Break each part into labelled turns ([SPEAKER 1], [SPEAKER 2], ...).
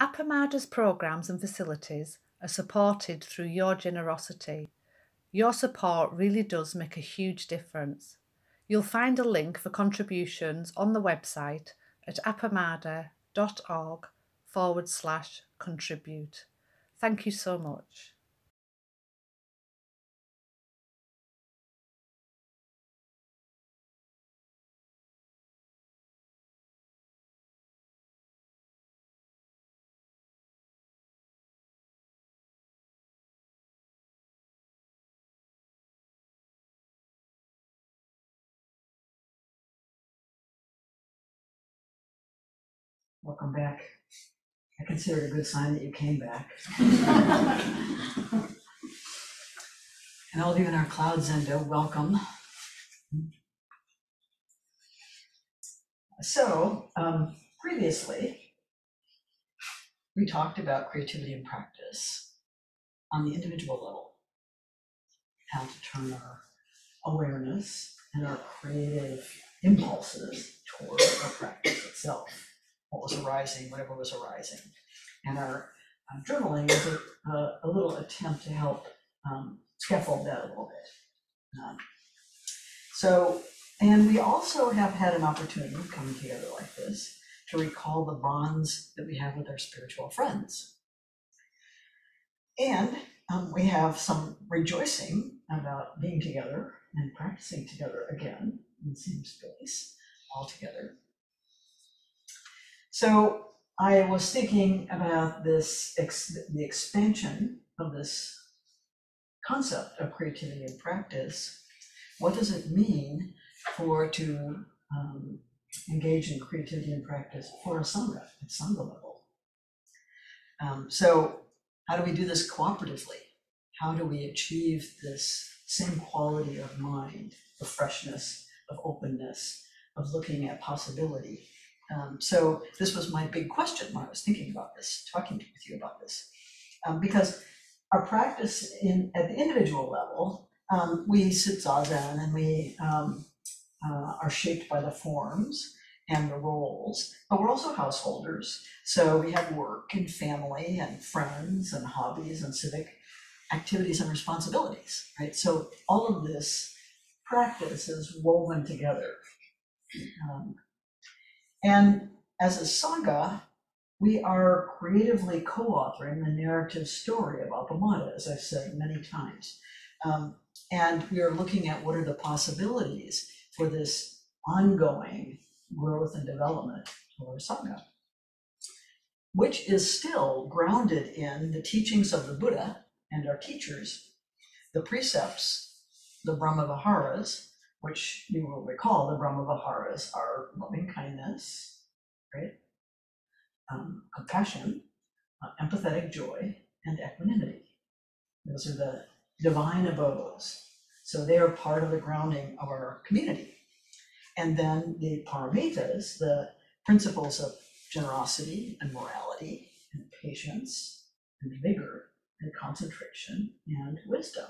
[SPEAKER 1] Appamada's programs and facilities are supported through your generosity. Your support really does make a huge difference. You'll find a link for contributions on the website at appamada.org forward slash contribute. Thank you so much.
[SPEAKER 2] Welcome back. I consider it a good sign that you came back. And all of you in our Cloud Zendo, welcome. So, um, previously, we talked about creativity and practice on the individual level. How to turn our awareness and our creative impulses toward our practice itself what was arising, whatever was arising. And our uh, journaling is a, a, a little attempt to help um, scaffold that a little bit. Um, so, and we also have had an opportunity coming together like this to recall the bonds that we have with our spiritual friends. And um, we have some rejoicing about being together and practicing together again in the same space all together. So I was thinking about this, ex- the expansion of this concept of creativity and practice. What does it mean for to um, engage in creativity and practice for a sangha at sangha level? Um, so how do we do this cooperatively? How do we achieve this same quality of mind, of freshness, of openness, of looking at possibility um, so this was my big question when I was thinking about this, talking with you about this. Um, because our practice in, at the individual level, um, we sit zazen and we um, uh, are shaped by the forms and the roles, but we're also householders. So we have work and family and friends and hobbies and civic activities and responsibilities, right? So all of this practice is woven together. Um, and as a sangha, we are creatively co-authoring the narrative story of Appamada, as I've said many times. Um, and we are looking at what are the possibilities for this ongoing growth and development of our sangha, which is still grounded in the teachings of the Buddha and our teachers, the precepts, the Brahma Viharas, which you will recall the Brahma Viharas are loving kindness, right? Um, compassion, uh, empathetic joy, and equanimity. Those are the divine abodes. So they are part of the grounding of our community. And then the paramitas, the principles of generosity and morality and patience and vigor and concentration and wisdom.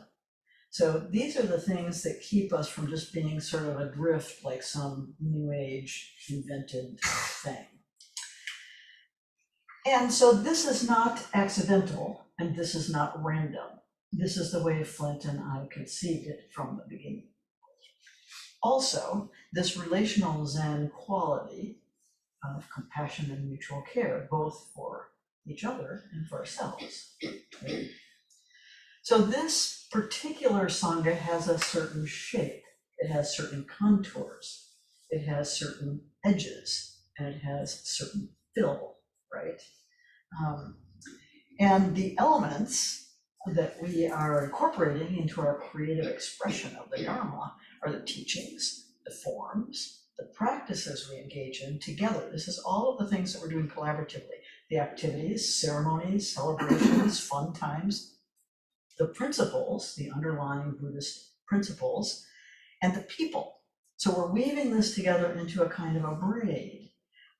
[SPEAKER 2] So these are the things that keep us from just being sort of adrift like some new age invented thing. And so this is not accidental and this is not random. This is the way Flint and I conceived it from the beginning. Also, this relational Zen quality of compassion and mutual care, both for each other and for ourselves. So this particular sangha has a certain shape, it has certain contours, it has certain edges, and it has certain fill, right? Um, and the elements that we are incorporating into our creative expression of the Dharma are the teachings, the forms, the practices we engage in together. This is all of the things that we're doing collaboratively the activities, ceremonies, celebrations, fun times, the principles, the underlying Buddhist principles, and the people. So we're weaving this together into a kind of a braid,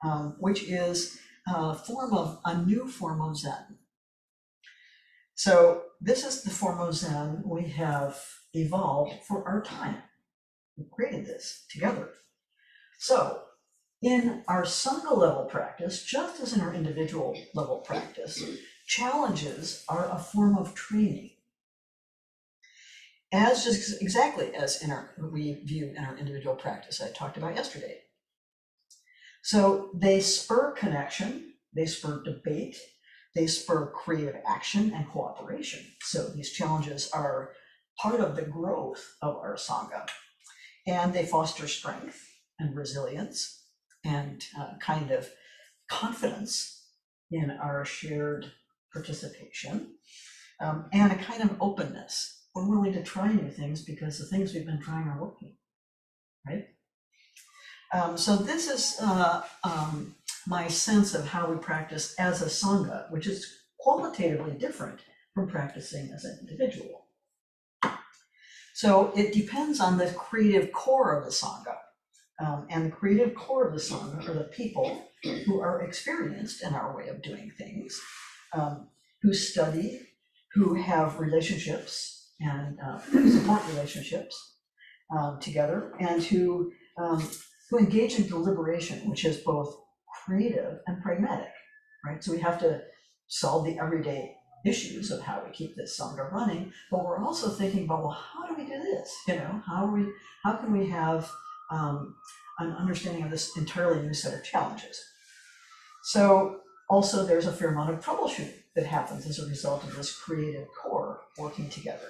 [SPEAKER 2] um, which is a form of a new form of Zen. So this is the form of Zen we have evolved for our time. We created this together. So in our Sangha level practice, just as in our individual level practice, challenges are a form of training. As just exactly as in our we view in our individual practice I talked about yesterday. So they spur connection, they spur debate, they spur creative action and cooperation. So these challenges are part of the growth of our Sangha. And they foster strength and resilience and uh, kind of confidence in our shared participation um, and a kind of openness. We're willing to try new things because the things we've been trying are working, right? Um, so this is uh, um, my sense of how we practice as a sangha, which is qualitatively different from practicing as an individual. So it depends on the creative core of the sangha. Um, and the creative core of the sangha are the people who are experienced in our way of doing things, um, who study, who have relationships and uh, support relationships um, together, and who um, engage in deliberation, which is both creative and pragmatic, right? So we have to solve the everyday issues of how we keep this sangha running, but we're also thinking about, well, how do we do this? You know, how we, how can we have um, an understanding of this entirely new set of challenges? So also there's a fair amount of troubleshooting that happens as a result of this creative core working together.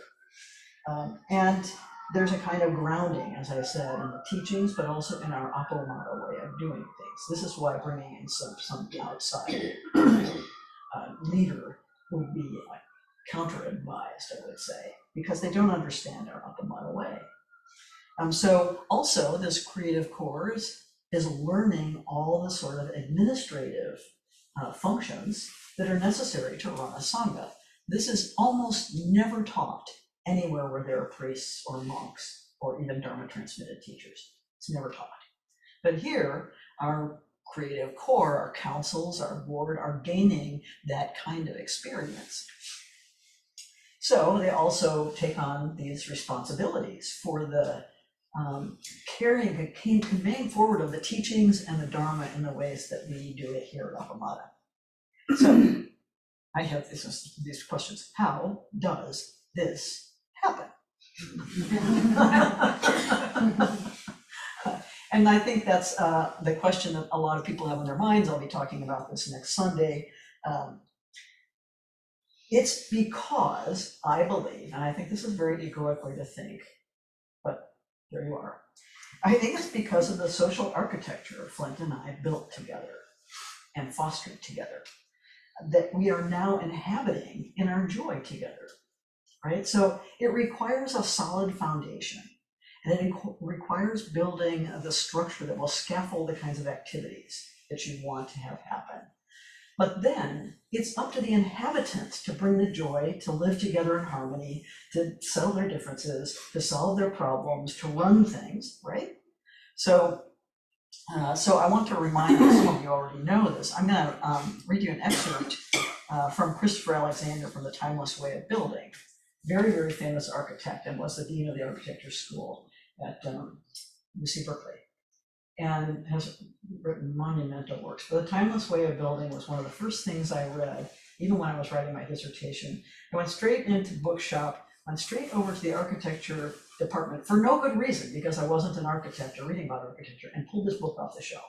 [SPEAKER 2] Um, and there's a kind of grounding, as I said, in the teachings, but also in our Appamada way of doing things. This is why bringing in some, some outside uh, leader would be like counter-advised, I would say, because they don't understand our Appamada way. Um, so also this creative is, is learning all the sort of administrative uh, functions that are necessary to run a sangha. This is almost never taught anywhere where there are priests or monks or even Dharma transmitted teachers. It's never taught. But here, our creative core, our councils, our board are gaining that kind of experience. So they also take on these responsibilities for the um, carrying, conveying forward of the teachings and the Dharma in the ways that we do it here at Appamada. So I have this, these questions. How does this. and I think that's uh, the question that a lot of people have in their minds. I'll be talking about this next Sunday. Um, it's because I believe, and I think this is a very egoic way to think, but there you are. I think it's because of the social architecture Flint and I built together and fostered together that we are now inhabiting in our joy together right? So it requires a solid foundation. And it requires building the structure that will scaffold the kinds of activities that you want to have happen. But then it's up to the inhabitants to bring the joy, to live together in harmony, to settle their differences, to solve their problems, to run things, right? So, uh, so I want to remind you, some of you already know this. I'm going to um, read you an excerpt uh, from Christopher Alexander from The Timeless Way of Building very, very famous architect and was the dean of the architecture school at um, UC Berkeley and has written monumental works. But The Timeless Way of Building was one of the first things I read, even when I was writing my dissertation. I went straight into bookshop, went straight over to the architecture department for no good reason, because I wasn't an architect or reading about architecture, and pulled this book off the shelf.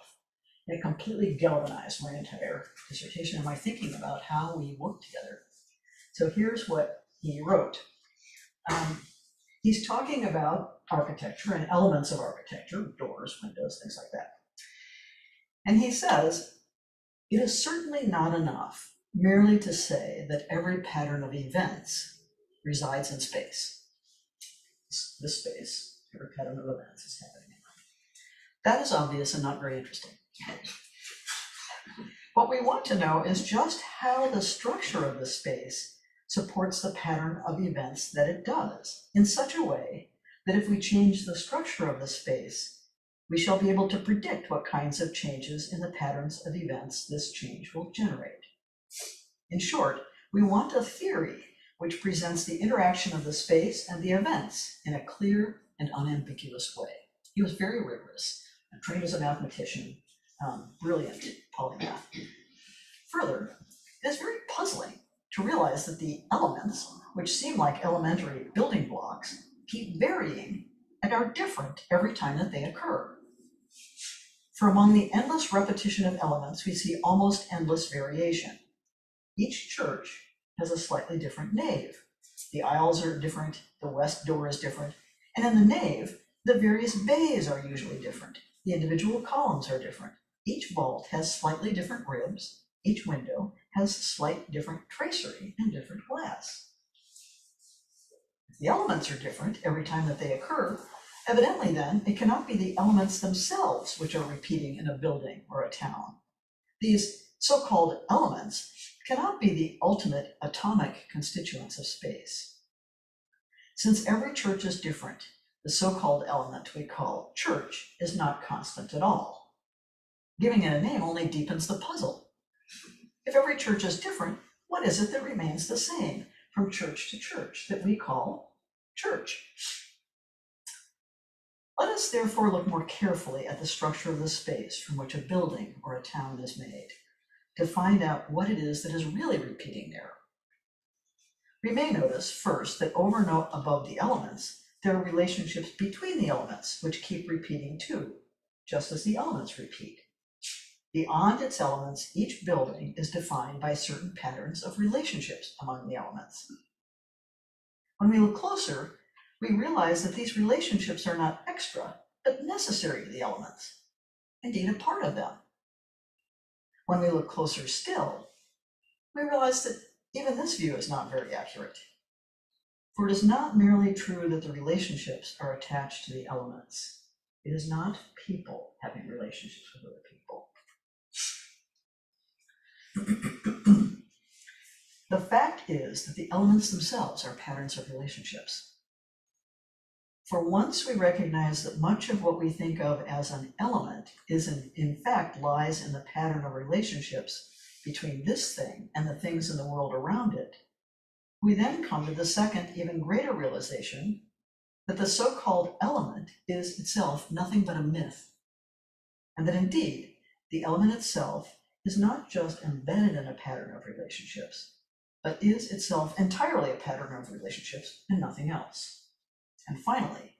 [SPEAKER 2] And it completely galvanized my entire dissertation and my thinking about how we work together. So here's what he wrote. Um, he's talking about architecture and elements of architecture, doors, windows, things like that. And he says, it is certainly not enough merely to say that every pattern of events resides in space. This space, every pattern of events is happening in That is obvious and not very interesting. What we want to know is just how the structure of the space supports the pattern of events that it does in such a way that if we change the structure of the space, we shall be able to predict what kinds of changes in the patterns of events this change will generate. In short, we want a theory which presents the interaction of the space and the events in a clear and unambiguous way. He was very rigorous, trained as a mathematician, um, brilliant polymath. Further, it is very puzzling to realize that the elements, which seem like elementary building blocks, keep varying and are different every time that they occur. For among the endless repetition of elements, we see almost endless variation. Each church has a slightly different nave. The aisles are different, the west door is different, and in the nave, the various bays are usually different. The individual columns are different. Each vault has slightly different ribs. Each window has slight different tracery and different glass. If the elements are different every time that they occur, evidently then it cannot be the elements themselves which are repeating in a building or a town. These so-called elements cannot be the ultimate atomic constituents of space. Since every church is different, the so-called element we call church is not constant at all. Giving it a name only deepens the puzzle. If every church is different, what is it that remains the same from church to church that we call church? Let us therefore look more carefully at the structure of the space from which a building or a town is made to find out what it is that is really repeating there. We may notice first that over and above the elements, there are relationships between the elements which keep repeating too, just as the elements repeat. Beyond its elements, each building is defined by certain patterns of relationships among the elements. When we look closer, we realize that these relationships are not extra, but necessary to the elements, indeed a part of them. When we look closer still, we realize that even this view is not very accurate. For it is not merely true that the relationships are attached to the elements. It is not people having relationships with other people. The fact is that the elements themselves are patterns of relationships. For once we recognize that much of what we think of as an element is in, in fact lies in the pattern of relationships between this thing and the things in the world around it, we then come to the second, even greater realization that the so called element is itself nothing but a myth. And that indeed, the element itself is not just embedded in a pattern of relationships, but is itself entirely a pattern of relationships and nothing else. And finally,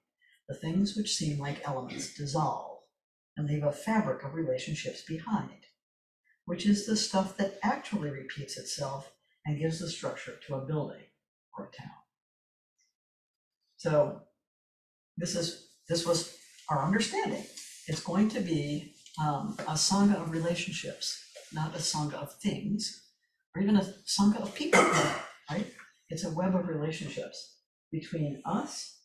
[SPEAKER 2] the things which seem like elements dissolve and leave a fabric of relationships behind, which is the stuff that actually repeats itself and gives the structure to a building or a town. So this is this was our understanding. It's going to be um, a sangha of relationships, not a sangha of things, or even a sangha of people, right? It's a web of relationships between us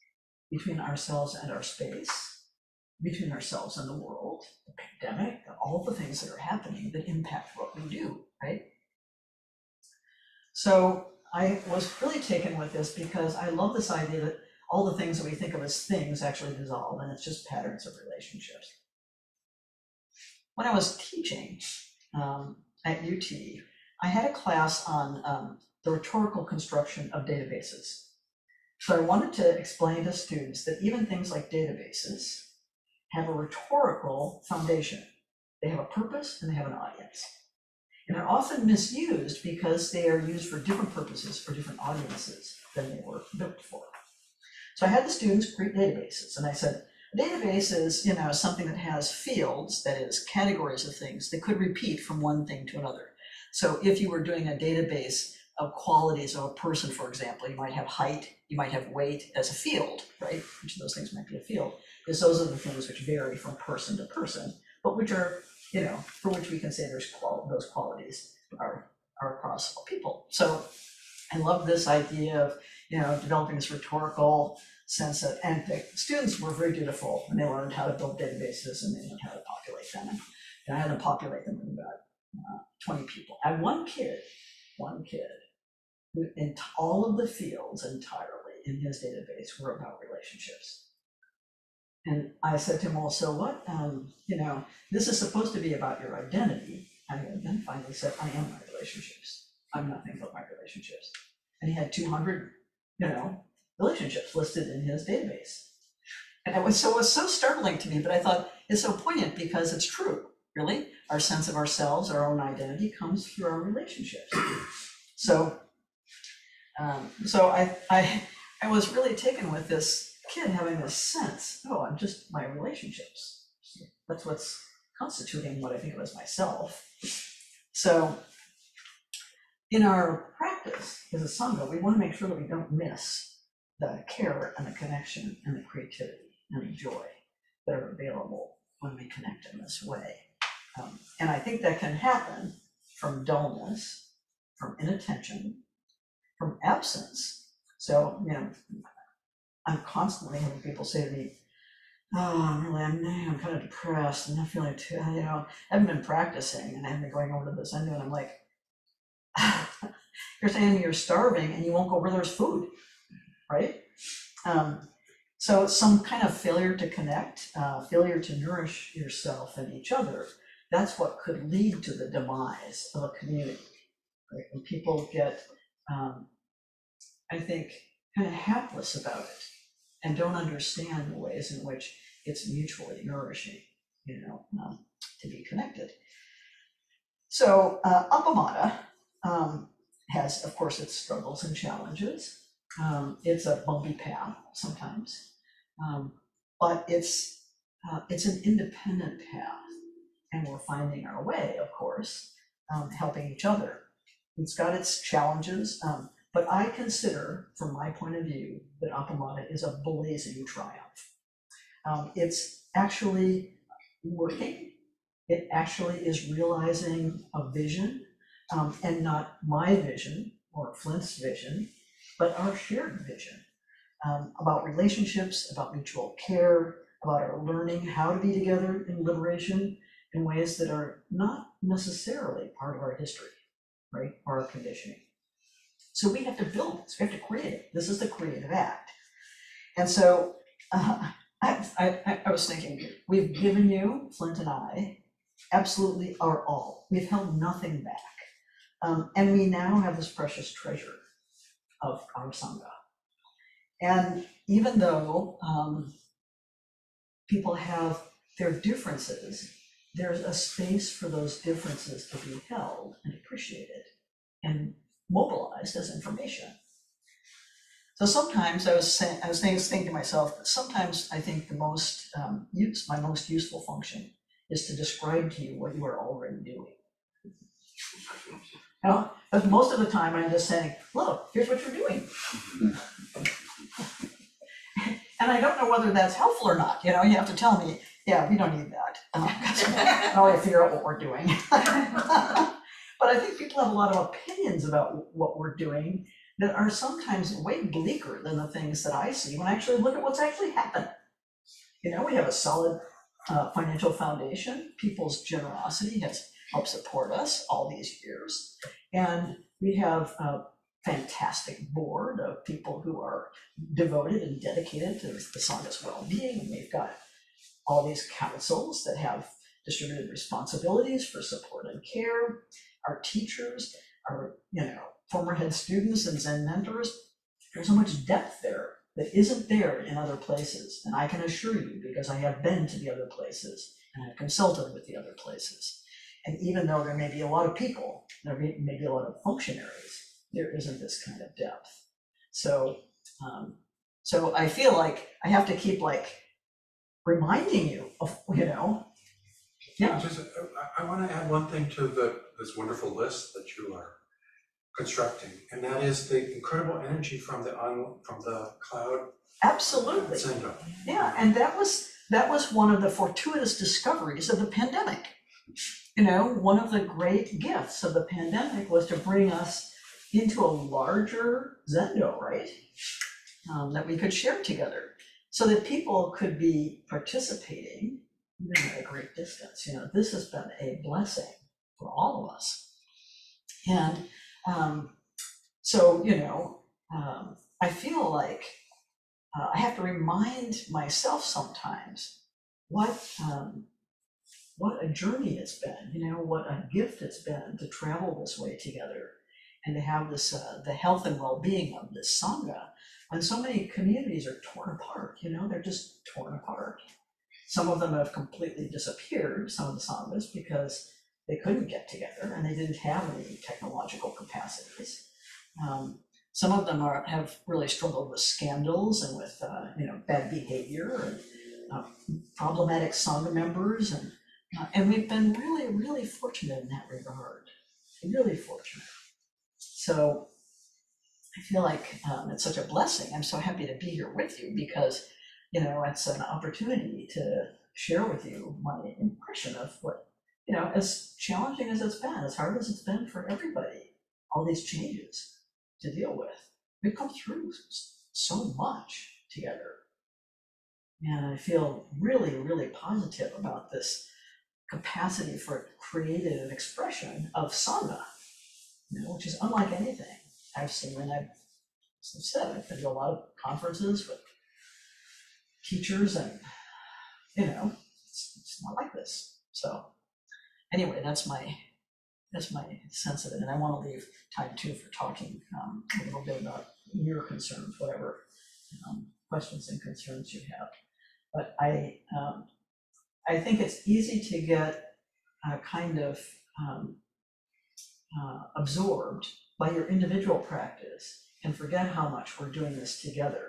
[SPEAKER 2] between ourselves and our space, between ourselves and the world, the pandemic, all the things that are happening that impact what we do, right? So I was really taken with this because I love this idea that all the things that we think of as things actually dissolve and it's just patterns of relationships. When I was teaching um, at UT, I had a class on um, the rhetorical construction of databases. So I wanted to explain to students that even things like databases have a rhetorical foundation. They have a purpose and they have an audience. And they're often misused because they are used for different purposes for different audiences than they were built for. So I had the students create databases and I said, database is, you know, something that has fields, that is categories of things that could repeat from one thing to another. So if you were doing a database of qualities of a person, for example. You might have height, you might have weight as a field, right? Each of those things might be a field, because those are the things which vary from person to person, but which are, you know, for which we can say there's qual- those qualities are, are across all people. So I love this idea of, you know, developing this rhetorical sense of, and the students were very dutiful and they learned how to build databases and they learned how to populate them. And I had to populate them with about uh, 20 people. Had one kid, one kid who in all of the fields entirely in his database were about relationships. And I said to him, well, so what, um, you know, this is supposed to be about your identity. And then finally said, I am my relationships. I'm nothing but my relationships. And he had 200, you know, relationships listed in his database. And it was so it was so startling to me, but I thought it's so poignant because it's true. really. Our sense of ourselves, our own identity comes through our relationships. So, um, so I, I, I was really taken with this kid having this sense, oh, I'm just my relationships. That's what's constituting what I think of as myself. So, in our practice as a Sangha, we want to make sure that we don't miss the care and the connection and the creativity and the joy that are available when we connect in this way. Um, and I think that can happen from dullness, from inattention, from absence. So, you know, I'm constantly having people say to me, Oh, I'm really, I'm, I'm kind of depressed. I'm not feeling too, you know, I haven't been practicing and I haven't been going over to this. I and I'm like, you're saying you're starving and you won't go where there's food, right? Um, so some kind of failure to connect, uh, failure to nourish yourself and each other, that's what could lead to the demise of a community. Right? People get, um, I think, kind of hapless about it and don't understand the ways in which it's mutually nourishing, you know, um, to be connected. So uh, Appamada um, has, of course, its struggles and challenges. Um, it's a bumpy path sometimes, um, but it's uh, it's an independent path, and we're finding our way, of course, um, helping each other. It's got its challenges. Um, but I consider, from my point of view, that Appamada is a blazing triumph. Um, it's actually working. It actually is realizing a vision, um, and not my vision or Flint's vision, but our shared vision um, about relationships, about mutual care, about our learning how to be together in liberation in ways that are not necessarily part of our history, right, or our conditioning. So we have to build this, we have to create it. This is the creative act. And so uh, I, I, I was thinking, we've given you, Flint and I, absolutely our all. We've held nothing back. Um, and we now have this precious treasure of our Sangha. And even though um, people have their differences, there's a space for those differences to be held and appreciated and mobilized as information. So sometimes I was saying, I was thinking to myself, sometimes I think the most um, use, my most useful function is to describe to you what you are already doing. You know, but most of the time I'm just saying, look, here's what you're doing. and I don't know whether that's helpful or not. You know, you have to tell me, yeah, we don't need that. Uh, I already figure out what we're doing. But I think people have a lot of opinions about what we're doing that are sometimes way bleaker than the things that I see when I actually look at what's actually happened. You know, we have a solid uh, financial foundation. People's generosity has helped support us all these years. And we have a fantastic board of people who are devoted and dedicated to the Sangha's well-being. We've got all these councils that have distributed responsibilities for support and care our teachers, our, you know, former head students and Zen mentors, there's so much depth there that isn't there in other places. And I can assure you, because I have been to the other places and I've consulted with the other places. And even though there may be a lot of people, there may, may be a lot of functionaries, there isn't this kind of depth. So, um, so I feel like I have to keep like reminding you of, you know, yeah.
[SPEAKER 3] Just, uh, I, I wanna add one thing to the, this wonderful list that you are constructing, and that is the incredible energy from the on, from the cloud
[SPEAKER 2] Absolutely.
[SPEAKER 3] Zendo.
[SPEAKER 2] Yeah, and that was, that was one of the fortuitous discoveries of the pandemic. You know, one of the great gifts of the pandemic was to bring us into a larger Zendo, right? Um, that we could share together, so that people could be participating even at a great distance. You know, this has been a blessing for all of us. And um, so, you know, um, I feel like uh, I have to remind myself sometimes what um, what a journey it's been. You know, what a gift it's been to travel this way together and to have this uh, the health and well-being of this sangha when so many communities are torn apart. You know, they're just torn apart. Some of them have completely disappeared, some of the sanghas, because they couldn't get together and they didn't have any technological capacities. Um, some of them are, have really struggled with scandals and with, uh, you know, bad behavior and uh, problematic sangha members and, and we've been really, really fortunate in that regard, really fortunate. So I feel like um, it's such a blessing. I'm so happy to be here with you because, you know, it's an opportunity to share with you my impression of what, you know, as challenging as it's been, as hard as it's been for everybody, all these changes to deal with. We've come through so much together. And I feel really, really positive about this capacity for creative expression of Sangha, you know, which is unlike anything I've seen. And I've, I've said, I've been to a lot of conferences with teachers and, you know, it's, it's not like this. So anyway, that's my, that's my sense of it. And I want to leave time too for talking um, a little bit about your concerns, whatever um, questions and concerns you have. But I, um, I think it's easy to get uh, kind of um, uh, absorbed by your individual practice and forget how much we're doing this together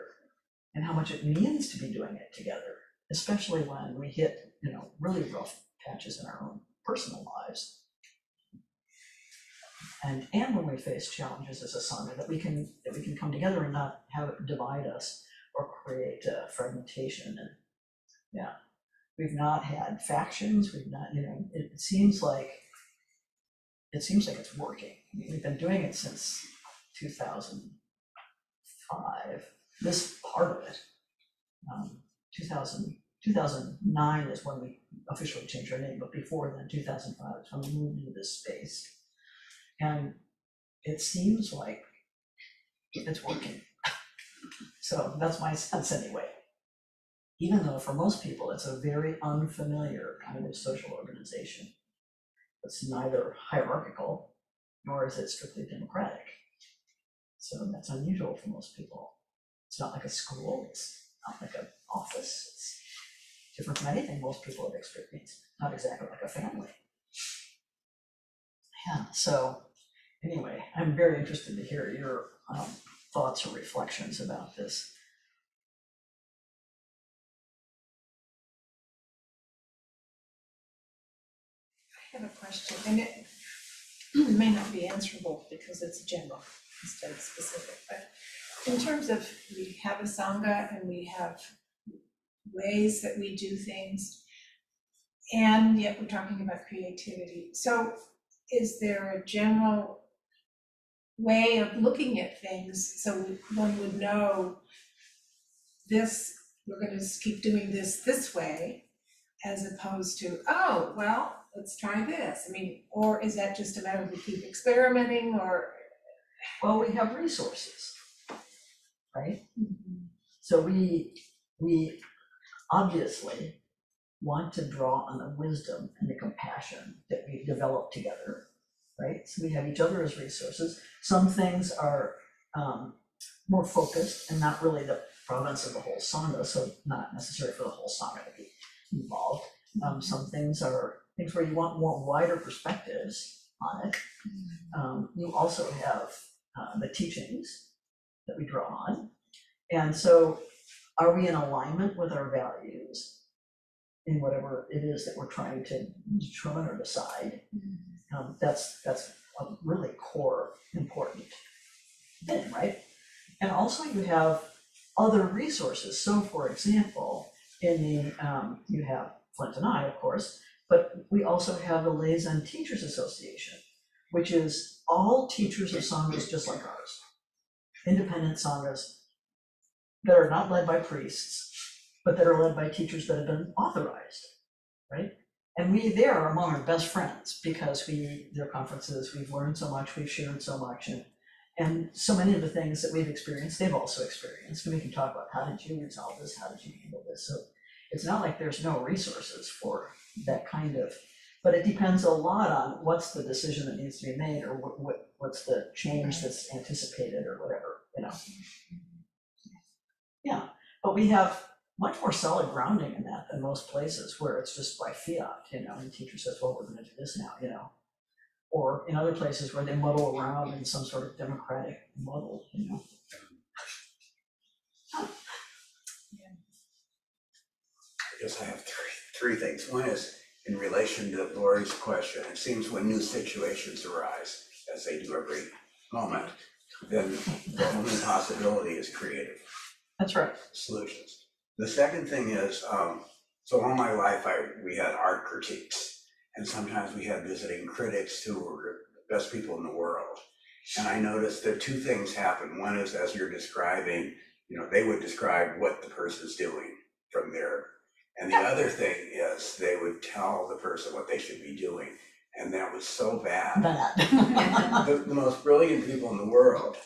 [SPEAKER 2] and how much it means to be doing it together, especially when we hit, you know, really rough patches in our own personal lives. And, and when we face challenges as a sangha, that we can, that we can come together and not have it divide us or create uh, fragmentation and, yeah. We've not had factions, we've not, you know, it seems like, it seems like it's working. I mean, We've been doing it since two thousand five, this part of it. Um, 2000 2009 is when we officially changed our name, but before then, two thousand five is when we moved into this space. And it seems like it's working. So that's my sense anyway. Even though for most people, it's a very unfamiliar kind of social organization. It's neither hierarchical, nor is it strictly democratic. So that's unusual for most people. It's not like a school, it's not like an office, it's different from anything most people have experienced, not exactly like a family. Yeah, so anyway, I'm very interested to hear your um, thoughts or reflections about this.
[SPEAKER 4] I have a question, and it may not be answerable because it's general instead of specific, but in terms of, we have a sangha and we have ways that we do things, and yet we're talking about creativity. So is there a general way of looking at things so one would know this, we're gonna keep doing this this way, as opposed to, oh, well, let's try this. I mean, or is that just a matter of we keep experimenting or?
[SPEAKER 2] Well, we have resources, right? So we, we obviously want to draw on the wisdom and the compassion that we've developed together, right? So we have each other as resources. Some things are um, more focused and not really the province of the whole Sangha, so not necessary for the whole Sangha to be involved. Um, Some things are things where you want more wider perspectives on it. Um, You also have uh, the teachings that we draw on. And so are we in alignment with our values in whatever it is that we're trying to determine or decide? Um, that's, that's a really core important thing, right? And also you have other resources. So for example, in the, um, you have Flint and I, of course, but we also have the Lay Zen Teachers Association, which is all teachers of sanghas just like ours. Independent sanghas that are not led by priests, but that are led by teachers that have been authorized, right? And we there are among our best friends because we, their conferences, we've learned so much, we've shared so much, and and so many of the things that we've experienced, they've also experienced. And we can talk about how did you resolve this, how did you handle this? So it's not like there's no resources for that kind of, but it depends a lot on what's the decision that needs to be made or what, what, what's the change that's anticipated or whatever, you know? Mm-hmm. Yeah, but we have, much more solid grounding in that than most places where it's just by fiat, you know, and the teacher says, well, we're gonna do this now, you know. Or in other places where they muddle around in some sort of democratic muddle, you know.
[SPEAKER 5] I guess I have three, three things. One is in relation to Lori's question, it seems when new situations arise, as they do every moment, then the only possibility is creative
[SPEAKER 2] That's right.
[SPEAKER 5] solutions. The second thing is, um, so all my life, I, we had art critiques. And sometimes we had visiting critics who were the best people in the world. And I noticed that two things happen. One is as you're describing, you know, they would describe what the person's doing from there. And the other thing is they would tell the person what they should be doing. And that was so bad.
[SPEAKER 2] That.
[SPEAKER 5] The, the most brilliant people in the world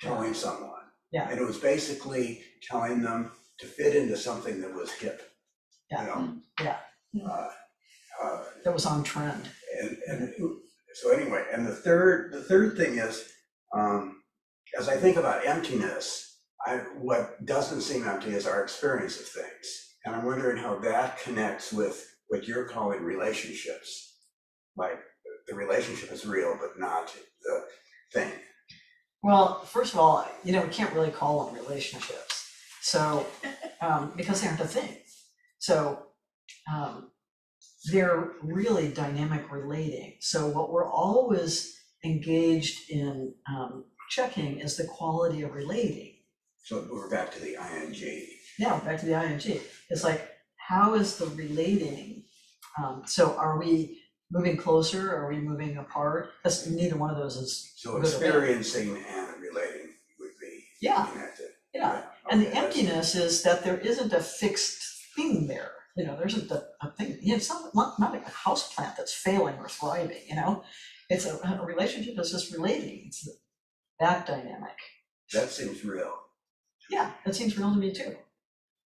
[SPEAKER 5] telling someone.
[SPEAKER 2] Yeah.
[SPEAKER 5] And it was basically telling them to fit into something that was hip. You
[SPEAKER 2] Yeah.
[SPEAKER 5] know?
[SPEAKER 2] Yeah.
[SPEAKER 5] Uh, uh,
[SPEAKER 2] That was on trend.
[SPEAKER 5] and, and so anyway, and the third, the third thing is, um, as I think about emptiness, I, what doesn't seem empty is our experience of things. And I'm wondering how that connects with what you're calling relationships. Like, the relationship is real, but not the thing.
[SPEAKER 2] Well, first of all, you know, we can't really call them relationships. So, um, because they aren't a thing. So, um, they're really dynamic relating. So what we're always engaged in, um, checking is the quality of relating.
[SPEAKER 5] So we're back to the ing.
[SPEAKER 2] Yeah, back to the ing. It's like, how is the relating? Um, so are we moving closer? Are we moving apart? Because neither one of those is,
[SPEAKER 5] So
[SPEAKER 2] Good
[SPEAKER 5] experiencing and relating would be
[SPEAKER 2] yeah,
[SPEAKER 5] connected.
[SPEAKER 2] yeah. And the
[SPEAKER 5] Okay, that's-
[SPEAKER 2] emptiness is that there isn't a fixed thing there. You know, there isn't a, a thing, you know, it's not, not, not like a house plant that's failing or thriving, you know? It's a, a relationship that's just relating. It's that dynamic.
[SPEAKER 5] That seems real.
[SPEAKER 2] Yeah, that seems real to me too.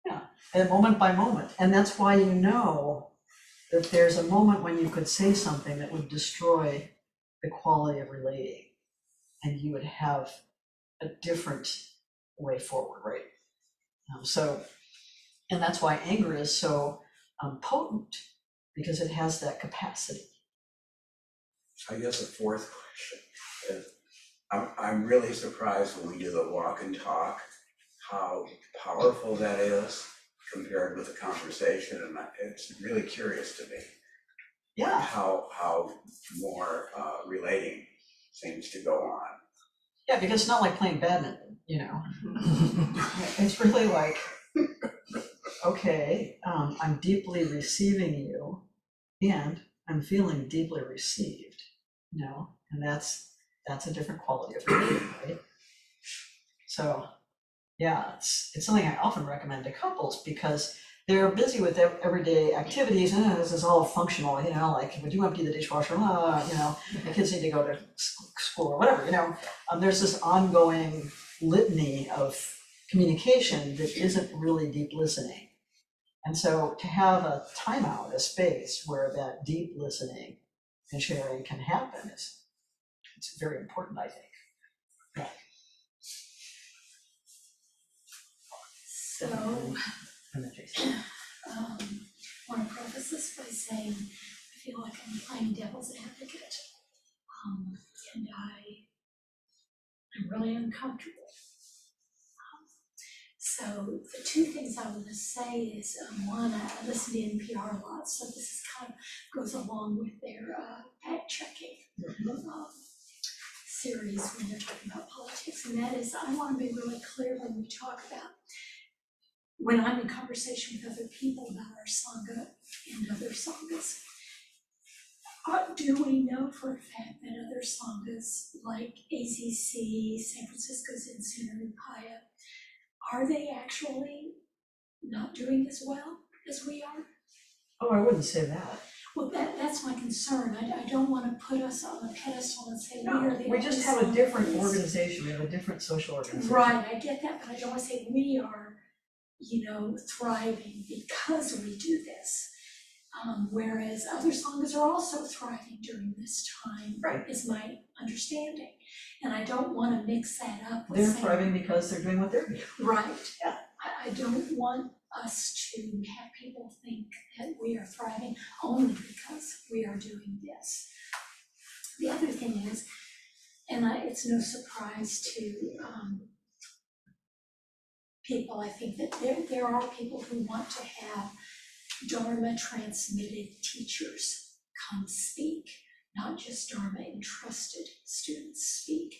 [SPEAKER 2] Yeah, and moment by moment. And that's why you know that there's a moment when you could say something that would destroy the quality of relating. And you would have a different way forward, right? Um, so, and that's why anger is so um, potent, because it has that capacity.
[SPEAKER 5] I guess a fourth question is, I'm, I'm really surprised when we do the walk and talk, how powerful that is compared with a conversation, and I- it's really curious to me
[SPEAKER 2] Yeah,
[SPEAKER 5] how, how more uh, relating seems to go on.
[SPEAKER 2] yeah, because it's not like playing badminton, you know? It's really like, okay, um, I'm deeply receiving you and I'm feeling deeply received, you know, and that's, that's a different quality of relating, right? So, yeah, it's, it's something I often recommend to couples because they're busy with their everyday activities and this is all functional, you know, like, would you empty the dishwasher, uh, you know, the kids need to go to school or whatever, you know? Um, there's this ongoing litany of communication that isn't really deep listening. And so to have a timeout, a space where that deep listening and sharing can happen is it's very important, I think.
[SPEAKER 6] So, um, want to preface this by saying, I feel like I'm playing devil's advocate. Um, and I, I'm really uncomfortable. Um, So the two things I want to say is, um, one, I I listen to NPR a lot, so this is kind of goes along with their, uh, fact checking um, series when they're talking about politics, and that is, I want to be really clear when we talk about when I'm in conversation with other people about our Sangha and other Sanghas, uh, do we know for a fact that other Sanghas like AZC, San Francisco Zen Center, and Paya, are they actually not doing as well as we are?
[SPEAKER 2] Oh, I wouldn't say that.
[SPEAKER 6] Well, that, that's my concern. I, I don't wanna put us on a pedestal and say we are the
[SPEAKER 2] we just have a different
[SPEAKER 6] Sanghas.
[SPEAKER 2] organization, we have a different social organization.
[SPEAKER 6] Right, I get that, but I don't wanna say we are, you know, thriving because we do this. Um, whereas other sanghas are also thriving during this time,
[SPEAKER 2] Right.
[SPEAKER 6] is my understanding. And I don't wanna mix that up with
[SPEAKER 2] They're
[SPEAKER 6] saying.
[SPEAKER 2] thriving because they're doing what they're doing.
[SPEAKER 6] Right,
[SPEAKER 2] Yeah.
[SPEAKER 6] I, I don't want us to have people think that we are thriving only because we are doing this. The other thing is, and I, it's no surprise to, um, people, I think that there, there are people who want to have Dharma transmitted teachers come speak, not just Dharma entrusted students speak.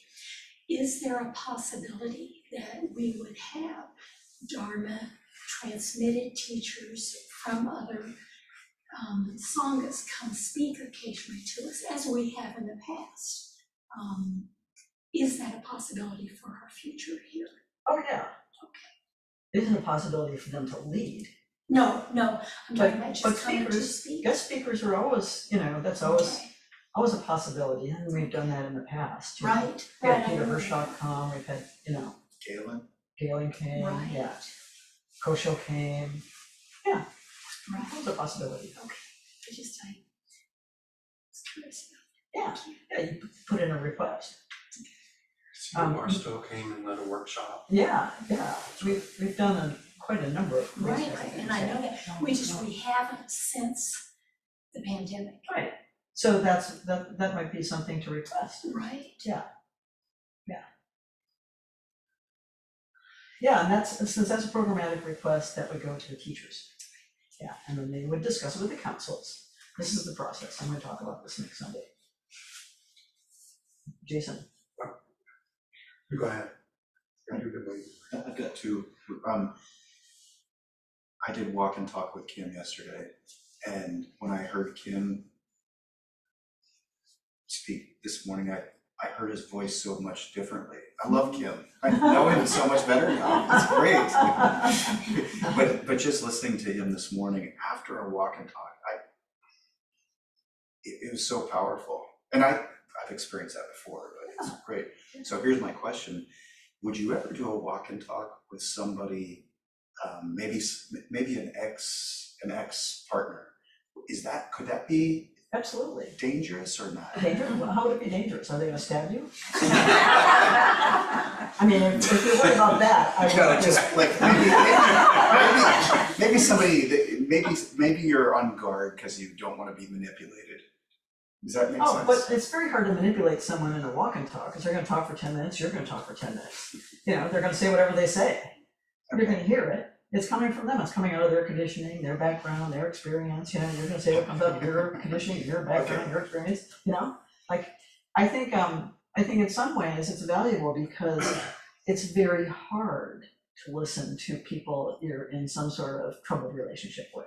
[SPEAKER 6] Is there a possibility that we would have Dharma transmitted teachers from other um, sanghas come speak occasionally to us, as we have in the past? Um, is that a possibility for our future here?
[SPEAKER 2] Oh, yeah. Okay. Isn't a possibility for them to lead.
[SPEAKER 6] No, no, I'm talking
[SPEAKER 2] But-
[SPEAKER 6] about
[SPEAKER 2] but
[SPEAKER 6] just coming to
[SPEAKER 2] speakers-
[SPEAKER 6] speak.
[SPEAKER 2] Guest speakers are always, you know, that's always,
[SPEAKER 6] Okay,
[SPEAKER 2] always a possibility, and we've done that in the past. you know.
[SPEAKER 6] Right,
[SPEAKER 2] We
[SPEAKER 6] right.
[SPEAKER 2] had
[SPEAKER 6] I
[SPEAKER 2] Peter
[SPEAKER 6] know
[SPEAKER 2] Hirschhoff come, we've had, you know,
[SPEAKER 5] Galen?
[SPEAKER 2] Galen came,
[SPEAKER 6] Right.
[SPEAKER 2] yeah, Kosho came,
[SPEAKER 6] Right,
[SPEAKER 2] that was a possibility.
[SPEAKER 6] I just, I was curious
[SPEAKER 2] Yeah.
[SPEAKER 6] about. that.
[SPEAKER 2] Yeah, you p- put in a request.
[SPEAKER 3] Steve
[SPEAKER 2] Um,
[SPEAKER 3] Barstow came and led a workshop.
[SPEAKER 2] Yeah, yeah, we've, we've done a, quite a number of.
[SPEAKER 6] Right,
[SPEAKER 2] resources.
[SPEAKER 6] right, and I know that, we just, we haven't since the pandemic,
[SPEAKER 2] Right, so that's, that, that might be something to request.
[SPEAKER 6] right?
[SPEAKER 2] Yeah, Yeah. Yeah, and that's, since that's a programmatic request, that would go to the teachers. Yeah, and then they would discuss it with the councils. This is the process, I'm gonna talk about this next Sunday. Jason,
[SPEAKER 3] You Go ahead.
[SPEAKER 7] I've got two. Um, I did walk and talk with Kim yesterday, and when I heard Kim speak this morning, I, I heard his voice so much differently. I love Kim. I know him so much better now. It's great. But, but just listening to him this morning after our walk and talk, I, it, it was so powerful. And I, I've experienced that before, great. So here's my question. Would you ever do a walk and talk with somebody, um, maybe, maybe an ex, an ex-partner? Is that, could that be
[SPEAKER 2] absolutely.
[SPEAKER 7] dangerous or not?
[SPEAKER 2] Dangerous, Well, how would it be dangerous? Are they gonna stab you? I mean, if if you're worried about that, I would.
[SPEAKER 7] No, just like maybe, maybe, maybe somebody, that- maybe, maybe you're on guard because you don't want to be manipulated. Does that make
[SPEAKER 2] Oh,
[SPEAKER 7] sense?
[SPEAKER 2] but it's very hard to manipulate someone in a walk and talk, because they're gonna talk for ten minutes, you're gonna talk for ten minutes. You know, they're gonna say whatever they say. You're gonna hear it, it's coming from them, it's coming out of their conditioning, their background, their experience, you know, you're gonna say what comes out of your conditioning, your background, your experience, you know? Like, I think, um, I think in some ways it's valuable because it's very hard to listen to people you're in some sort of troubled relationship with.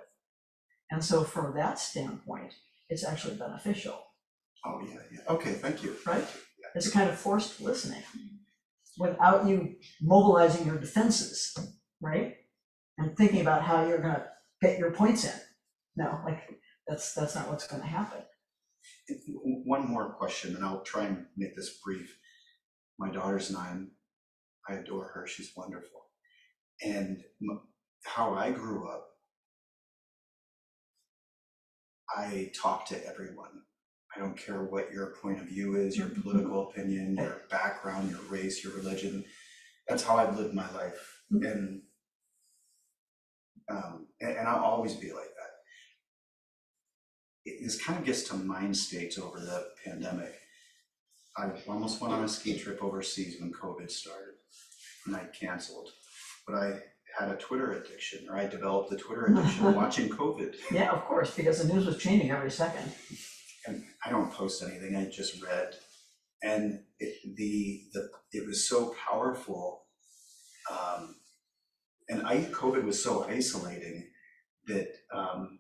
[SPEAKER 2] And so from that standpoint, it's actually beneficial
[SPEAKER 7] Oh, yeah, yeah. Okay, thank you.
[SPEAKER 2] right? It's a kind of forced listening without you mobilizing your defenses, right? And thinking about how you're gonna get your points in. No, like, that's, that's not what's gonna happen.
[SPEAKER 7] One more question, and I'll try and make this brief. My daughter's nine. I adore her. She's wonderful. And m- how I grew up, I talk to everyone. I don't care what your point of view is, your political opinion, your background, your race, your religion. That's how I've lived my life.
[SPEAKER 2] Mhm.
[SPEAKER 7] And um, and, and I'll always be like that it, this kind of gets to mind states over the pandemic. I almost went on a ski trip overseas when COVID started, and I canceled. But I had a Twitter addiction, or I developed a Twitter addiction watching COVID.
[SPEAKER 2] Yeah, of course, because the news was changing every second.
[SPEAKER 7] And I don't post anything, I just read. And it, the, the, it was so powerful. Um, and I, COVID was so isolating that, um,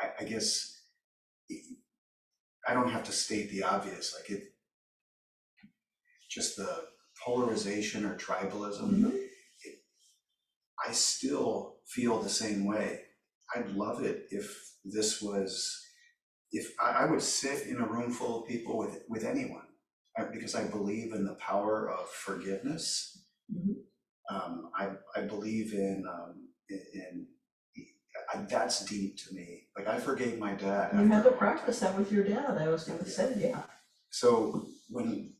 [SPEAKER 7] I, I, I guess I don't have to state the obvious, like it, just the polarization or tribalism. it- I still feel the same way. I'd love it if this was, if I, I would sit in a room full of people with, with anyone. I- Because I believe in the power of forgiveness.
[SPEAKER 2] Mhm.
[SPEAKER 7] Um, I, I believe in, um, in, in I, that's deep to me. Like I forgave my dad.
[SPEAKER 2] You had to practice that with your dad, I was gonna say, yeah.
[SPEAKER 7] So when,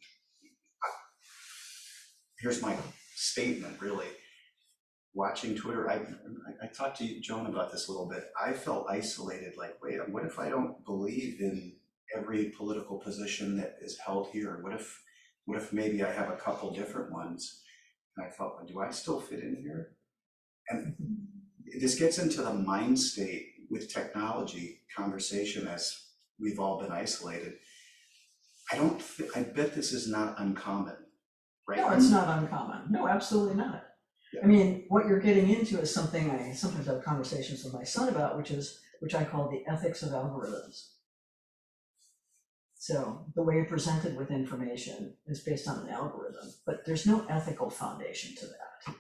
[SPEAKER 7] here's my statement really. Watching Twitter, I, I- talked to Joan about this a little bit. I felt isolated, like, wait, what if I don't believe in every political position that is held here? What if, what if maybe I have a couple different ones? And I felt, do I still fit in here? And this gets into the mind state with technology conversation as we've all been isolated. I don't, I bet this is not uncommon, right?
[SPEAKER 2] No, it's not uncommon. No, absolutely not. I mean, what you're getting into is something I sometimes have conversations with my son about, which is, which I call the ethics of algorithms. So the way you're presented with information is based on an algorithm, but there's no ethical foundation to that.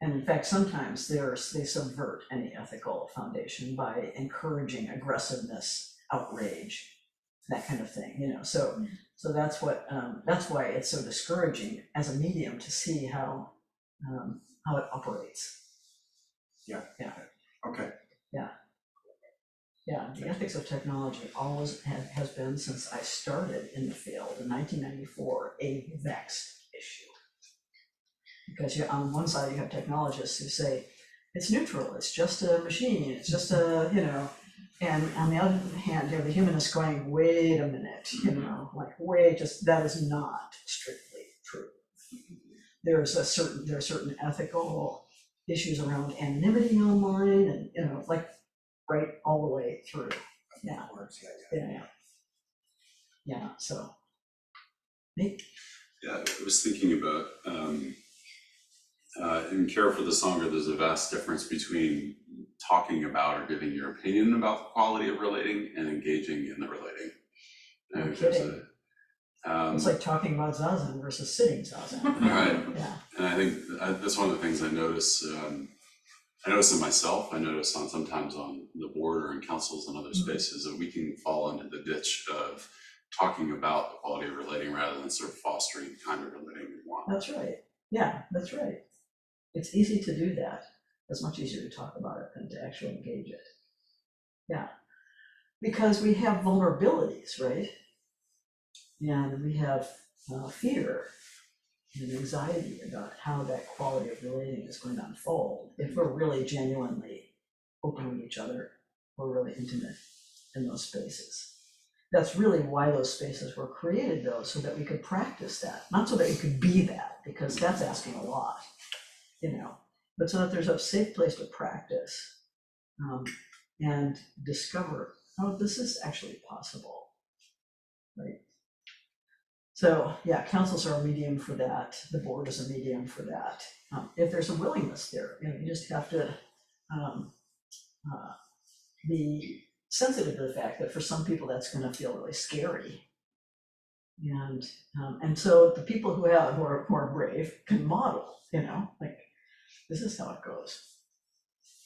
[SPEAKER 2] And in fact, sometimes there's, they subvert any ethical foundation by encouraging aggressiveness, outrage, that kind of thing, you know, so, so that's what, um, that's why it's so discouraging as a medium to see how, um, how it operates. Yeah. Yeah.
[SPEAKER 7] Okay,
[SPEAKER 2] Yeah, Yeah. the ethics of technology always has, has been, since I started in the field in nineteen ninety-four, a vexed issue. Because you, on one side, you have technologists who say, it's neutral, it's just a machine, it's just a, you know, and on the other hand, you have the humanists going, wait a minute, you know, like, wait, just, that is not strictly true. There's a certain, there are certain ethical issues around anonymity online and, you know, like, right all the way through, yeah,
[SPEAKER 7] works, yeah, yeah.
[SPEAKER 2] yeah, yeah. Yeah, so. Nate,
[SPEAKER 8] Yeah, I was thinking about, um, uh, in Care for the Sangha, there's a vast difference between talking about or giving your opinion about the quality of relating and engaging in the relating.
[SPEAKER 2] No
[SPEAKER 8] And there's
[SPEAKER 2] kidding.
[SPEAKER 8] Um,
[SPEAKER 2] it's like talking about zazen versus sitting zazen.
[SPEAKER 8] Right.
[SPEAKER 2] Yeah,
[SPEAKER 8] And I think I, that's one of the things I notice. Um, I notice in myself. I notice on sometimes on the board or in councils and other
[SPEAKER 2] Mhm.
[SPEAKER 8] spaces that we can fall into the ditch of talking about the quality of relating rather than sort of fostering the kind of relating we want.
[SPEAKER 2] that's right, yeah, that's right. It's easy to do that, it's much easier to talk about it than to actually engage it. Yeah, because we have vulnerabilities, right? And we have uh, fear and anxiety about how that quality of relating is going to unfold if we're really genuinely open with each other, we're really intimate in those spaces. That's really why those spaces were created though, so that we could practice that, not so that we could be that, because that's asking a lot, you know, but so that there's a safe place to practice um, and discover, oh, this is actually possible, right? So, yeah, councils are a medium for that, the board is a medium for that. Um, If there's a willingness there, you know, you just have to um, uh, be sensitive to the fact that for some people, that's gonna feel really scary. And, um, and so the people who have, who are, who are brave can model, you know, like, this is how it goes.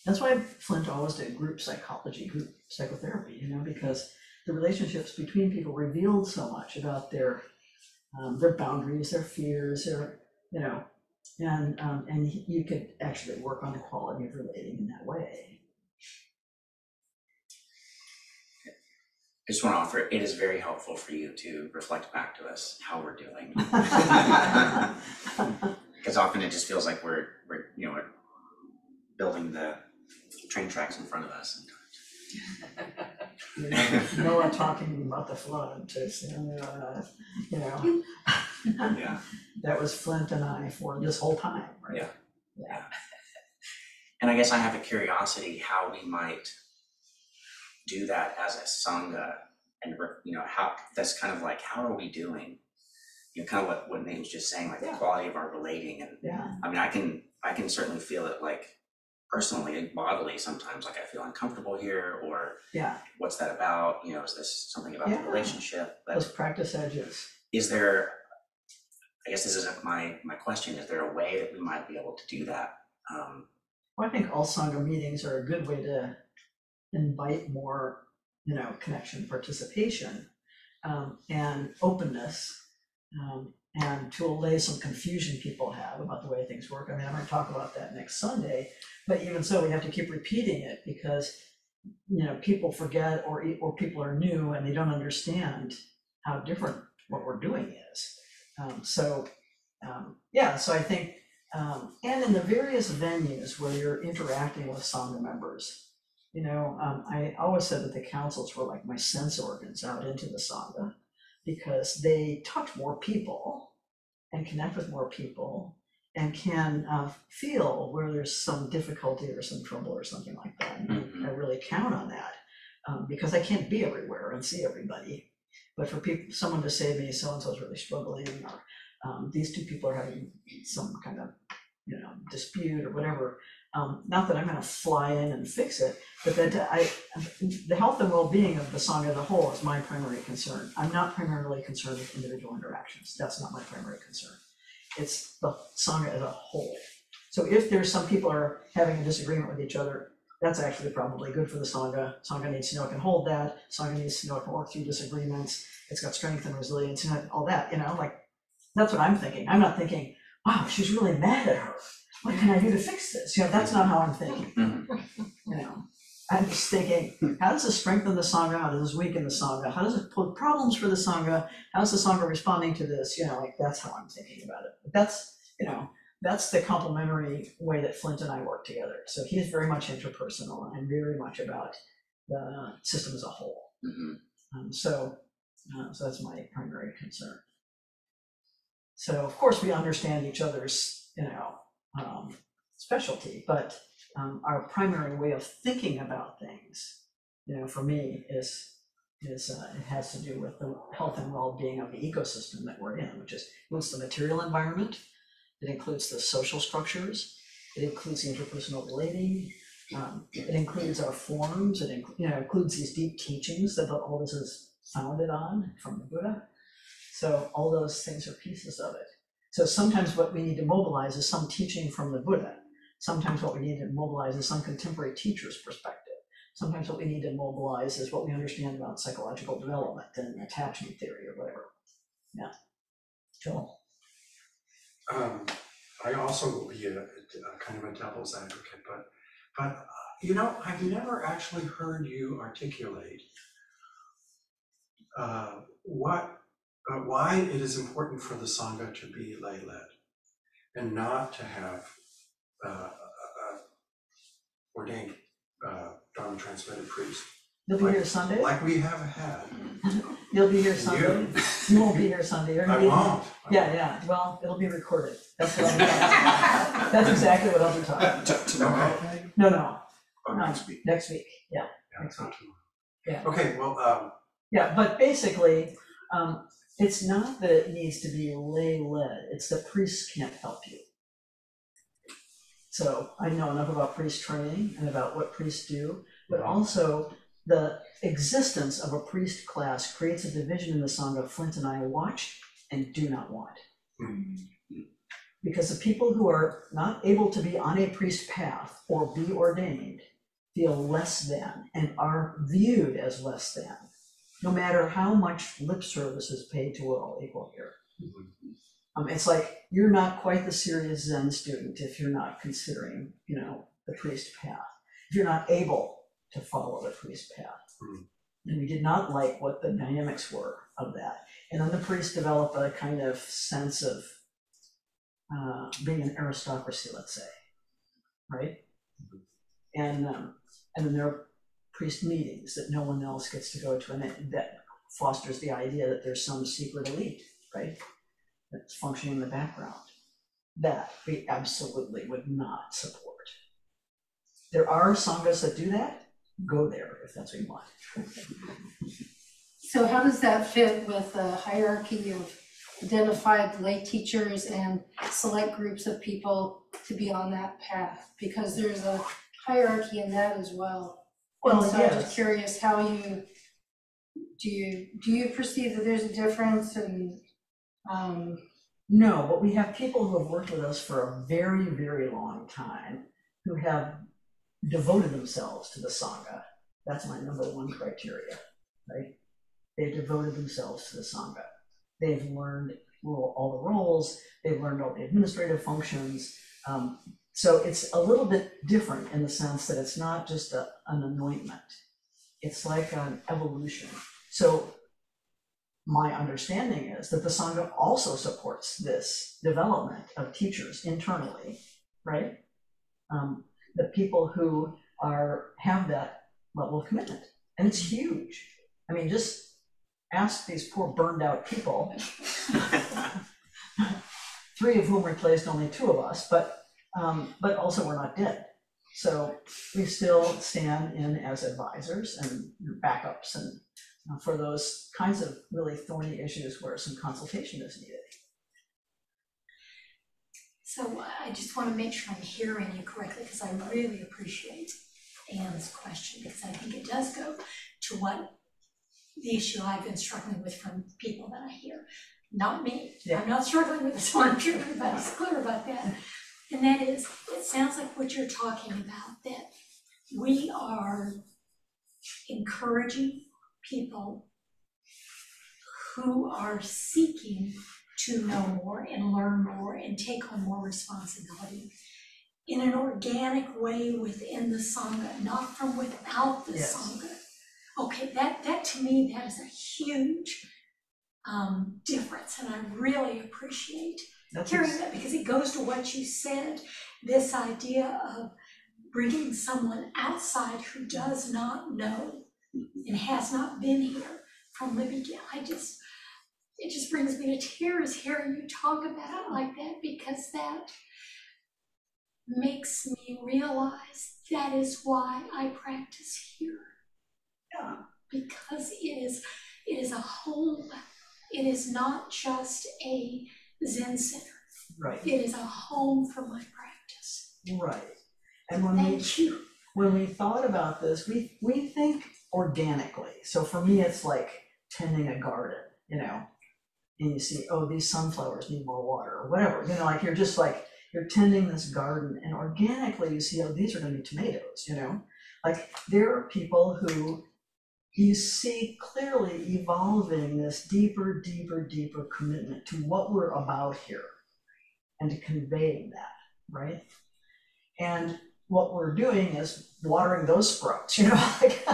[SPEAKER 2] That's why Flint always did group psychology, group psychotherapy, you know, because the relationships between people revealed so much about their, um, their boundaries, their fears, their, you know, and, um, and you could actually work on the quality of relating in that way.
[SPEAKER 9] I just want to offer, it is very helpful for you to reflect back to us how we're doing. Because often it just feels like we're, we're, you know, we're building the train tracks in front of us
[SPEAKER 2] You know, Noah talking about the flood, to, uh, you know.
[SPEAKER 9] Yeah.
[SPEAKER 2] that was Flint and I for this whole time, right?
[SPEAKER 9] Yeah.
[SPEAKER 2] Yeah.
[SPEAKER 9] And I guess I have a curiosity how we might do that as a sangha and, you know, how, that's kind of like, how are we doing? You know, kind of what, what Nate was just saying, like the quality of our relating and
[SPEAKER 2] Yeah,
[SPEAKER 9] I mean, I can, I can certainly feel it like personally and bodily sometimes, like I feel uncomfortable here, or
[SPEAKER 2] yeah,
[SPEAKER 9] what's that about, you know, is this something about the
[SPEAKER 2] Yeah.
[SPEAKER 9] relationship?
[SPEAKER 2] those
[SPEAKER 9] But
[SPEAKER 2] practice edges.
[SPEAKER 9] is there, I guess this isn't my, my question, is there a way that we might be able to do that? Um,
[SPEAKER 2] Well, I think all Sangha meetings are a good way to invite more, you know, connection, participation, um, and openness, um, and to allay some confusion people have about the way things work. I mean, I might talk about that next Sunday, but even so, we have to keep repeating it because, you know, people forget or, or people are new and they don't understand how different what we're doing is. Um, so, um, yeah, so I think Um, and in the various venues where you're interacting with Sangha members. You know, um, I always said that the councils were like my sense organs out into the Sangha because they touch more people and connect with more people and can uh, feel where there's some difficulty or some trouble or something like that.
[SPEAKER 9] Mhm.
[SPEAKER 2] I really count on that um, because I can't be everywhere and see everybody. But for people, someone to say to me, so and so is really struggling, or um, these two people are having some kind of, you know, dispute or whatever. Um, not that I'm going to fly in and fix it, but that I, the health and well-being of the Sangha as a whole is my primary concern. I'm not primarily concerned with individual interactions. That's not my primary concern. It's the Sangha as a whole. So if there's some people are having a disagreement with each other, that's actually probably good for the Sangha. Sangha needs to know it can hold that. Sangha needs to know it can work through disagreements. It's got strength and resilience and all that, you know, like, that's what I'm thinking. I'm not thinking, wow, she's really mad at her. What can I do to fix this? You know, that's not how I'm thinking. You know, I'm just thinking, how does this strengthen the Sangha? How does this weaken the Sangha? How does it put problems for the Sangha? How's the Sangha responding to this? You know, like, that's how I'm thinking about it. But that's, you know, that's the complementary way that Flint and I work together. So he's very much interpersonal, and very much about the system as a whole.
[SPEAKER 9] Mhm.
[SPEAKER 2] Um, so, uh, so that's my primary concern. So of course we understand each other's, you know, um, specialty, but um, our primary way of thinking about things, you know, for me is is uh, it has to do with the health and well-being of the ecosystem that we're in, which is includes the material environment, it includes the social structures, it includes interpersonal relating, um, it includes our forms, it includes, you know, includes these deep teachings that all this is founded on from the Buddha. So all those things are pieces of it. So sometimes what we need to mobilize is some teaching from the Buddha. Sometimes what we need to mobilize is some contemporary teacher's perspective. Sometimes what we need to mobilize is what we understand about psychological development and attachment theory or whatever. Yeah. Joel?
[SPEAKER 3] Um, I also will be a, a kind of a devil's advocate, but, but, uh, you know, I've never actually heard you articulate uh, what, uh, why it is important for the Sangha to be lay-led and not to have uh, a- a ordained uh, Dharma transmitted priest,
[SPEAKER 2] You'll be here Sunday?
[SPEAKER 3] like we have had.
[SPEAKER 2] You'll be here Sunday?
[SPEAKER 3] You,
[SPEAKER 2] You won't be here Sunday. You're
[SPEAKER 3] I
[SPEAKER 2] be-
[SPEAKER 3] won't.
[SPEAKER 2] Yeah, yeah, well, it'll be recorded. That's what I'll be talking. That's exactly what I'll be talking.
[SPEAKER 7] T- Tomorrow, Peg?
[SPEAKER 2] No, no,
[SPEAKER 7] Oh, next week.
[SPEAKER 2] next week, yeah.
[SPEAKER 3] Yeah, it's not tomorrow.
[SPEAKER 2] Yeah.
[SPEAKER 3] Okay, well, um,
[SPEAKER 2] Yeah, but basically, um, it's not that it needs to be lay-led, it's that priests can't help you. So I know enough about priest training and about what priests do, but also the existence of a priest class creates a division in the Sangha Flint and I watch and do not want.
[SPEAKER 3] hmm,
[SPEAKER 2] Because the people who are not able to be on a priest path or be ordained feel less than and are viewed as less than, no matter how much lip service is paid to we're all equal here. Um, it's like you're not quite the serious Zen student if you're not considering, you know, the priest path. If you're not able to follow the priest path.
[SPEAKER 3] Hmm.
[SPEAKER 2] And we did not like what the dynamics were of that. And then the priests develop a kind of sense of uh, being an aristocracy, let's say, right? And um, and then there priest meetings that no one else gets to go to, and it, that fosters the idea that there's some secret elite, right? That's functioning in the background. That we absolutely would not support. There are sanghas that do that. Go there if that's what you want.
[SPEAKER 10] So how does that fit with the hierarchy of identified lay teachers and select groups of people to be on that path? Because there's a hierarchy in that as well. And
[SPEAKER 2] Well,
[SPEAKER 10] so I'm just curious how you, do you, do you perceive that there's a difference in, um,
[SPEAKER 2] No, but we have people who have worked with us for a very, very long time who have devoted themselves to the Sangha. That's my number one criteria, right? They've devoted themselves to the Sangha. They've learned all the roles, they've learned all the administrative functions. Um, so it's a little bit different in the sense that it's not just a, an anointment. It's like an evolution. So my understanding is that the Sangha also supports this development of teachers internally, right? Um, the people who are, have that level of commitment, and it's huge. I mean, just ask these poor burned out people, three of whom replaced only two of us, but, um, but also we're not dead. So we still stand in as advisors and backups and uh, for those kinds of really thorny issues where some consultation is needed.
[SPEAKER 6] So I just want to make sure I'm hearing you correctly, because I really appreciate Anne's question, because I think it does go to what the issue I've been struggling with from people that I hear, not me.
[SPEAKER 2] Yeah.
[SPEAKER 6] I'm not struggling with this one, I'm sure everybody's clear about that. And that is, it sounds like what you're talking about, that we are encouraging people who are seeking to know more and learn more and take on more responsibility in an organic way within the Sangha, not from without the
[SPEAKER 2] Yes.
[SPEAKER 6] Sangha. Okay, that, that to me, that is a huge um, difference, and I really appreciate
[SPEAKER 2] That's
[SPEAKER 6] hearing that because it goes to what you said, this idea of bringing someone outside who does not know and has not been here from the beginning. I just, it just brings me to tears hearing you talk about it like that because that makes me realize that is why I practice here.
[SPEAKER 2] Yeah.
[SPEAKER 6] Because it is, it is a home. It is not just a Zen center.
[SPEAKER 2] Right,
[SPEAKER 6] It is a home for my practice.
[SPEAKER 2] right. And when we,
[SPEAKER 6] Thank you.
[SPEAKER 2] when we thought about this, we, we think organically. So for me, it's like tending a garden, you know? And you see, oh, these sunflowers need more water, or whatever, you know, like you're just like, you're tending this garden and organically you see, oh, these are gonna be tomatoes, you know? Like, there are people who you see clearly evolving this deeper, deeper, deeper commitment to what we're about here and to conveying that, right? And what we're doing is watering those sprouts, you know, like,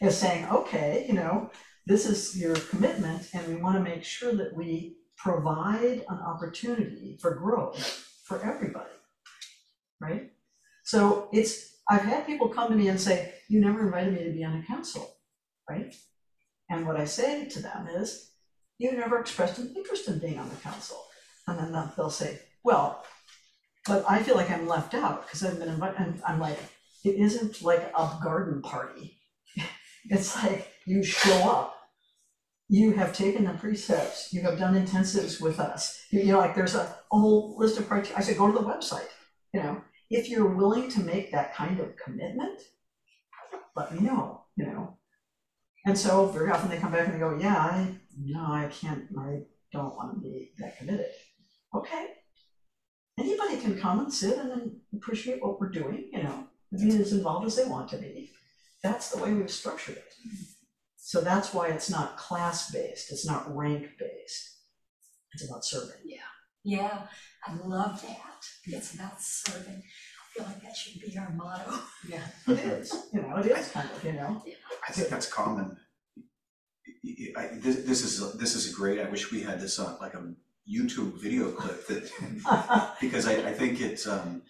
[SPEAKER 2] is saying, okay, you know, this is your commitment, and we want to make sure that we provide an opportunity for growth for everybody, right? So it's, I've had people come to me and say, you never invited me to be on a council, right? And what I say to them is, you never expressed an interest in being on the council. And then they'll- say, well, but I feel like I'm left out because I've been invited, and I'm like, it isn't like a garden party. It's like you show up, you have taken the precepts, you have done intensives with us. You you know, like there's a, whole list of. I said, go to the website, you know, if you're willing to make that kind of commitment, let me know, you know. And so very often they come back and they go, yeah, I, no, I can't, I don't want to be that committed. Okay, anybody can come and sit and appreciate what we're doing, you know, be as involved as they want to be. That's the way we've structured it. So that's why it's not class-based, it's not rank-based. It's about serving.
[SPEAKER 6] Yeah. Yeah, I love that. It's about serving. I feel like that should be our motto.
[SPEAKER 2] Yeah. It is, you know, it is kind of, you know,
[SPEAKER 7] I think that's common. Y- y- I, this, this is, this is great, I wish we had this on like a YouTube video clip that, because I, I think it's, um,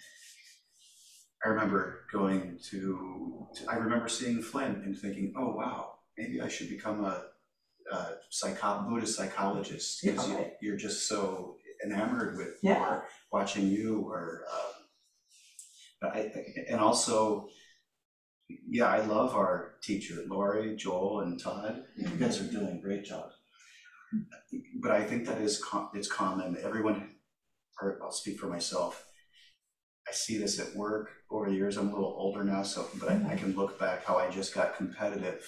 [SPEAKER 7] I remember going to, I remember seeing Flint and thinking, oh, wow, maybe I should become a, a psycho, Buddhist psychologist, because you,
[SPEAKER 2] Yeah, right.
[SPEAKER 7] you're just so enamored with,
[SPEAKER 2] Yeah.
[SPEAKER 7] or watching you, or, um, but I, and also, yeah, I love our teacher, Lori, Joel, and Todd. You mm-hmm. guys are doing a great job. But I think that is, com- it's common, everyone, or I'll speak for myself. I see this at work over the years, I'm a little older now, so, but I, I mm-hmm. can look back how I just got competitive.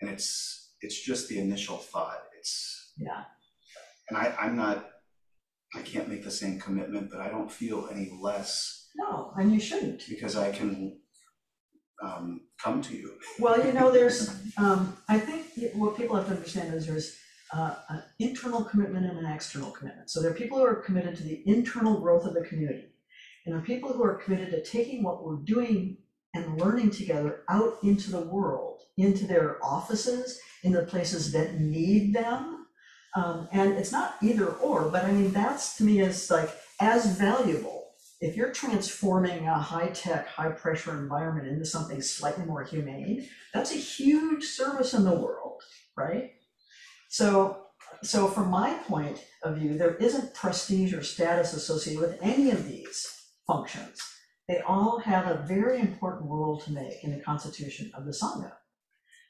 [SPEAKER 7] And it's, it's just the initial thought, it's,
[SPEAKER 2] yeah,
[SPEAKER 7] and I, I'm not, I can't make the same commitment, but I don't feel any less
[SPEAKER 2] no, and you shouldn't.
[SPEAKER 7] because I can um, come to you.
[SPEAKER 2] Well, you know, there's, um, I think what people have to understand is there's uh, an internal commitment and an external commitment. So there are people who are committed to the internal growth of the community. And there are people who are committed to taking what we're doing and learning together out into the world, into their offices, in the places that need them. Um, and it's not either or, but I mean, that's to me is like as valuable. If you're transforming a high-tech, high-pressure environment into something slightly more humane, that's a huge service in the world, right? So, so from my point of view, there isn't prestige or status associated with any of these functions. They all have a very important role to make in the constitution of the Sangha.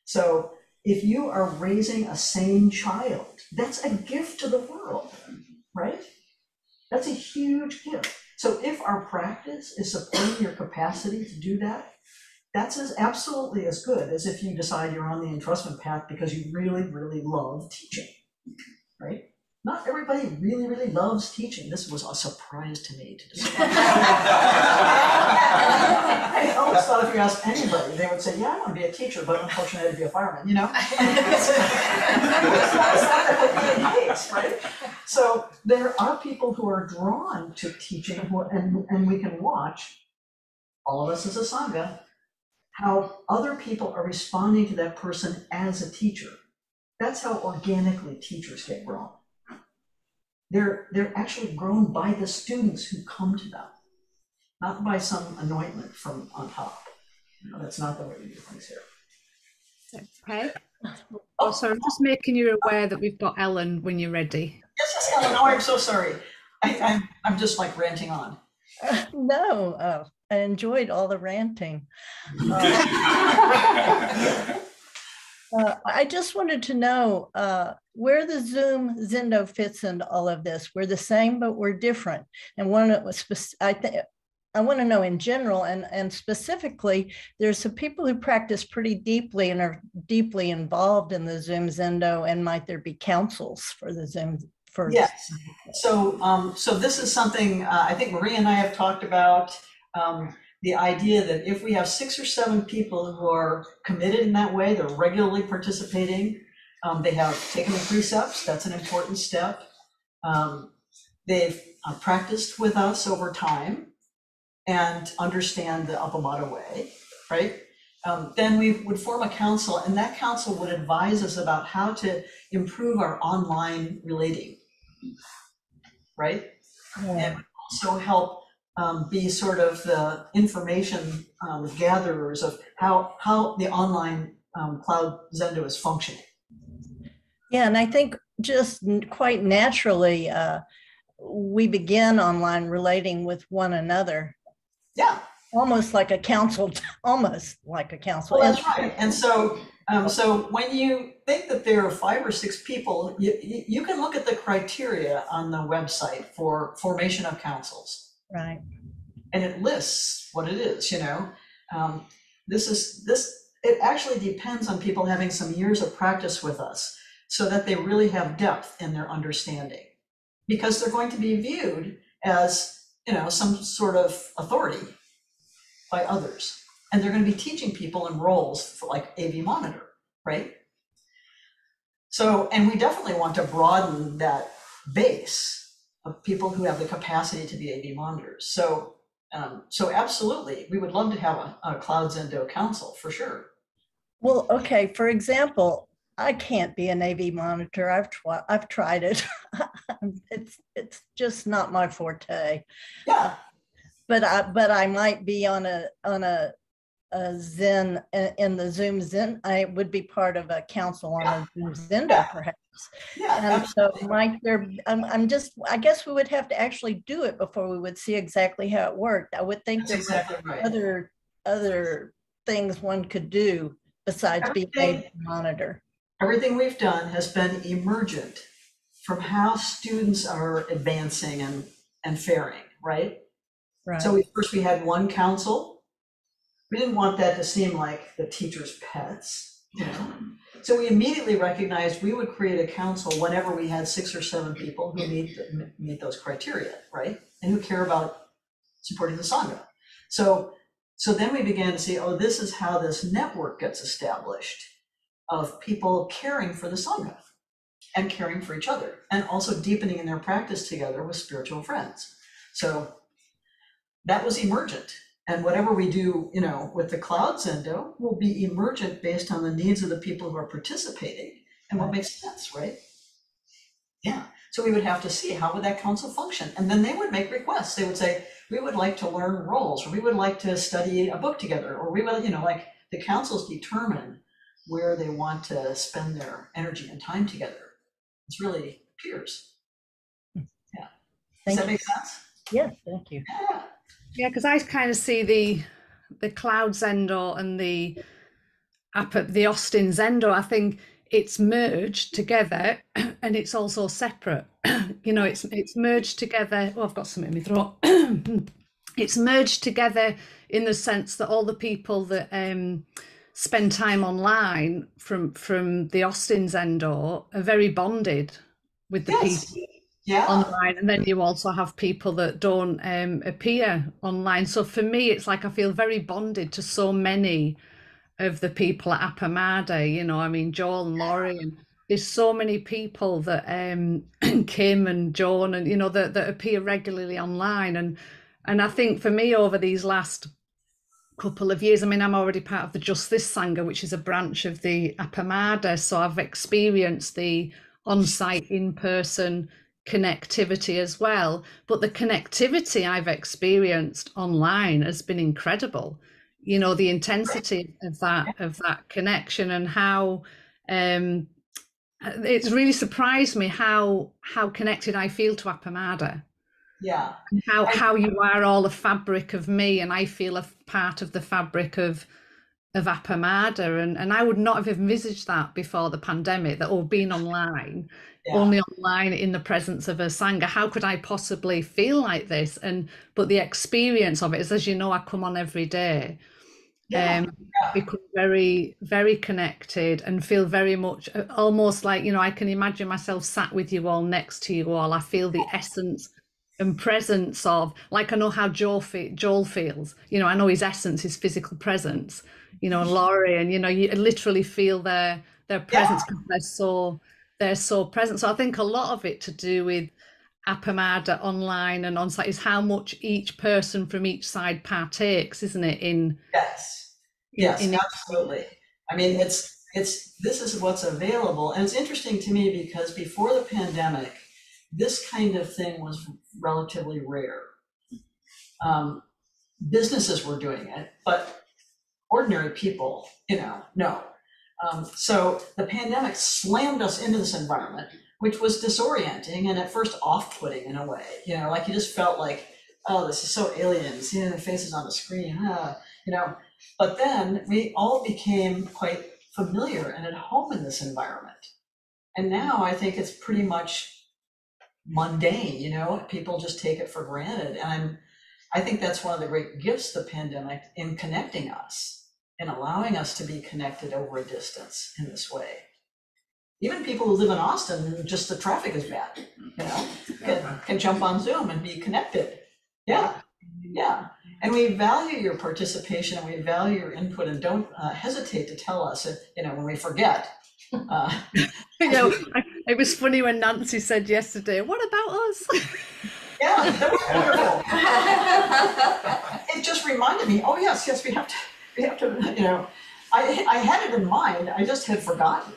[SPEAKER 2] So if you are raising a sane child, that's a gift to the world, right? That's a huge gift. So if our practice is supporting your capacity to do that, that's as absolutely as good as if you decide you're on the entrustment path because you really, really love teaching, right? Not everybody really, really loves teaching. This was a surprise to me to discover. I always thought if you asked anybody, they would say, yeah, I want to be a teacher, but unfortunately I had to be a fireman, you know? It's not exactly the case, right? So there are people who are drawn to teaching who, and, and we can watch, all of us as a Sangha, how other people are responding to that person as a teacher. That's how organically teachers get grown. They're, they're actually grown by the students who come to them, not by some anointment from on top. No, that's not the way we do things here.
[SPEAKER 1] Okay. Also, I'm just making you aware that we've got Ellen when you're ready.
[SPEAKER 2] Yes, yes, Ellen, oh, I'm so sorry. I, I'm, I'm just like ranting on.
[SPEAKER 11] No, uh, I enjoyed all the ranting. Uh, I just wanted to know uh, where the Zoom Zendo fits into all of this. We're the same, but we're different. And one of spec- I think I want to know in general and and specifically, there's some people who practice pretty deeply and are deeply involved in the Zoom Zendo. And might there be councils for the Zoom for?
[SPEAKER 2] Yes. So, um, so this is something, uh, I think Marie and I have talked about, um, the idea that if we have six or seven people who are committed in that way, they're regularly participating, um, they have taken the precepts, that's an important step. Um, they've uh, practiced with us over time and understand the Appamada way, right? Um, then we would form a council, and that council would advise us about how to improve our online relating, right? And also help um, be sort of the information um, gatherers of how, how the online um, cloud Zendo is functioning.
[SPEAKER 11] Yeah, and I think just quite naturally, uh, we begin online relating with one another,
[SPEAKER 2] Yeah,
[SPEAKER 11] almost like a council, almost like a council.
[SPEAKER 2] well, that's right. And so, um, so when you think that there are five or six people, you, you, you can look at the criteria on the website for formation of councils.
[SPEAKER 11] Right.
[SPEAKER 2] and it lists what it is, you know. Um, this is this. It actually depends on people having some years of practice with us, so that they really have depth in their understanding, because they're going to be viewed as you know some sort of authority by others, and they're going to be teaching people in roles for like AV monitor, right? So, and we definitely want to broaden that base of people who have the capacity to be AV monitors. So, um, so absolutely, we would love to have a, a Cloud Zendo council for sure.
[SPEAKER 11] Well, okay, for example, I can't be an AV monitor. I've tried, I've tried it. it's it's just not my forte.
[SPEAKER 2] Yeah,
[SPEAKER 11] But I but I might be on a on a a Zen in the Zoom Zen. I would be part of a council on a Zoom Zendo
[SPEAKER 2] Yeah.
[SPEAKER 11] perhaps.
[SPEAKER 2] Yeah,
[SPEAKER 11] And so might there, I'm, I'm just, I guess we would have to actually do it before we would see exactly how it worked. I would think
[SPEAKER 2] That's
[SPEAKER 11] there might
[SPEAKER 2] exactly right.
[SPEAKER 11] other, other things one could do besides being able
[SPEAKER 2] Everything-
[SPEAKER 11] to monitor.
[SPEAKER 2] Everything we've done has been emergent from how students are advancing and, and faring, right?
[SPEAKER 11] Right.
[SPEAKER 2] So we, first we had one council. We didn't want that to seem like the teacher's pets, you know? So we immediately recognized we would create a council whenever we had six or seven people who meet, meet those criteria, right? And who care about supporting the Sangha. So, so then we began to see, oh, this is how this network gets established of people caring for the Sangha and caring for each other and also deepening in their practice together with spiritual friends. So that was emergent. And whatever we do, you know, with the cloud Zendo will be emergent based on the needs of the people who are participating and what makes sense, right? Yeah. So we would have to see how would that council function, and then they would make requests. They would say, we would like to learn roles, or we would like to study a book together, or we would, you know, like the councils determine where they want to spend their energy and time together. It's really peers. Hmm. Yeah. Does
[SPEAKER 11] Thank
[SPEAKER 2] that
[SPEAKER 11] you.
[SPEAKER 2] make sense?
[SPEAKER 11] Yes, thank you.
[SPEAKER 2] Yeah.
[SPEAKER 1] Yeah, because I kind of see the the Cloud Zendo and the Appamada Austin Zendo. I think it's merged together and it's also separate. you know, it's it's merged together. Oh, I've got something in my throat. it's merged together in the sense that all the people that um, spend time online from from the Austin Zendo are very bonded with the
[SPEAKER 2] Yes.
[SPEAKER 1] people
[SPEAKER 2] Yeah,
[SPEAKER 1] online and then you also have people that don't um, appear online. So for me it's like i feel very bonded to so many of the people at Appamada you know i mean joel and laurie and there's so many people that um kim and joan and you know that, that appear regularly online. And and i think for me over these last couple of years i mean i'm already part of the justice sangha which is a branch of the Appamada. So i've experienced the on-site in-person connectivity as well but the connectivity i've experienced online has been incredible. You know the intensity of that of that connection and how um it's really surprised me how how connected i feel to Appamada
[SPEAKER 2] yeah,
[SPEAKER 1] how how you are all a fabric of me and i feel a part of the fabric of of Appamada and and i would not have envisaged that before the pandemic that all being online
[SPEAKER 2] yeah.
[SPEAKER 1] only online in the presence of a sangha. How could i possibly feel like this? And but the experience of it is as you know i come on every day
[SPEAKER 2] Yeah,
[SPEAKER 1] um become very very connected and feel very much uh, almost like you know i can imagine myself sat with you all next to you all. I feel the essence and presence of like i know how joel, fe- joel feels. You know i know his essence his physical presence you know and laurie and you know you literally feel their their presence because they're so they're so present so i think a lot of it to do with Appamada online and on site is how much each person from each side partakes isn't it in
[SPEAKER 2] Yes, yes,
[SPEAKER 1] in-
[SPEAKER 2] absolutely. I mean, it's, it's, this is what's available, and it's interesting to me because before the pandemic, this kind of thing was relatively rare. Um, Businesses were doing it, but ordinary people, you know, no. Um, So the pandemic slammed us into this environment, which was disorienting and at first off-putting in a way, you know, like you just felt like, oh, this is so alien, seeing the faces on the screen, you know. But then we all became quite familiar and at home in this environment. And now I think it's pretty much mundane, you know, people just take it for granted. And I'm, I think that's one of the great gifts the pandemic in connecting us and allowing us to be connected over a distance in this way. Even people who live in Austin, just the traffic is bad, you know, can, can jump on Zoom and be connected. Yeah, yeah. And we value your participation and we value your input and don't uh, hesitate to tell us, if, you know, when we forget. Uh,
[SPEAKER 1] you know, I, it was funny when Nancy said yesterday, "What about us?"
[SPEAKER 2] Yeah, that was wonderful. It just reminded me, oh, yes, yes, we have to, we have to, you know, I, I had it in mind, I just had forgotten.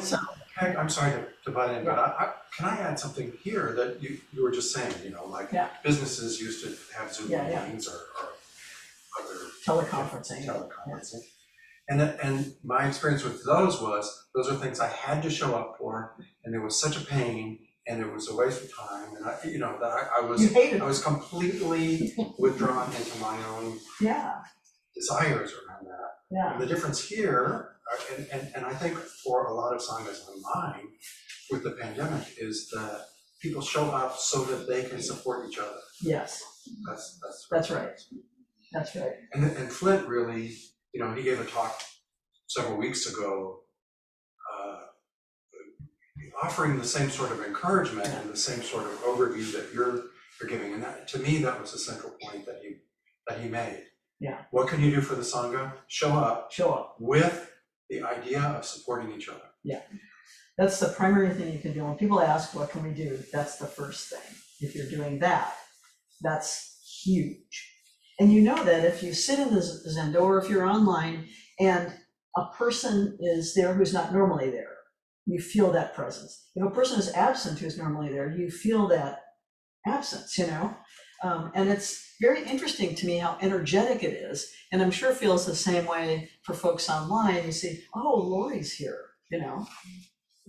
[SPEAKER 2] So,
[SPEAKER 3] I- I'm sorry to, to butt in, but I, I, can I add something here that you, you were just saying, you know, like
[SPEAKER 2] Yeah.
[SPEAKER 3] businesses used to have Zoom
[SPEAKER 2] Yeah, yeah.
[SPEAKER 3] meetings or, or other
[SPEAKER 2] teleconferencing.
[SPEAKER 3] teleconferencing. And, that- and my experience with those was, those are things I had to show up for, and it was such a pain, and it was a waste of time, and I, you know, that I, I
[SPEAKER 2] You
[SPEAKER 3] was,
[SPEAKER 2] hated
[SPEAKER 3] I
[SPEAKER 2] it,
[SPEAKER 3] was completely withdrawn into my own
[SPEAKER 2] yeah,
[SPEAKER 3] desires around that.
[SPEAKER 2] yeah,
[SPEAKER 3] And the difference here, uh, and, and, and I think for a lot of sanghas online with the pandemic, is that people show up so that they can support each other.
[SPEAKER 2] yes,
[SPEAKER 3] That's, that's.
[SPEAKER 2] That's right. that's right.
[SPEAKER 3] And, and Flint really, you know, he gave a talk several weeks ago, uh, offering the same sort of encouragement and the same sort of overview that you're, you're giving. And that, to me, that was the central point that he, that he made.
[SPEAKER 2] Yeah.
[SPEAKER 3] What can you do for the Sangha? Show up
[SPEAKER 2] Show up,
[SPEAKER 3] with the idea of supporting each other. Yeah.
[SPEAKER 2] That's the primary thing you can do, when people ask, what can we do, that's the first thing. If you're doing that, that's huge. And you know that if you sit in the Zendo or if you're online and a person is there who's not normally there, you feel that presence. If a person is absent who's normally there, you feel that absence, you know? Um, and it's very interesting to me how energetic it is. And I'm sure feels the same way for folks online. You see, oh, Lori's here, you know?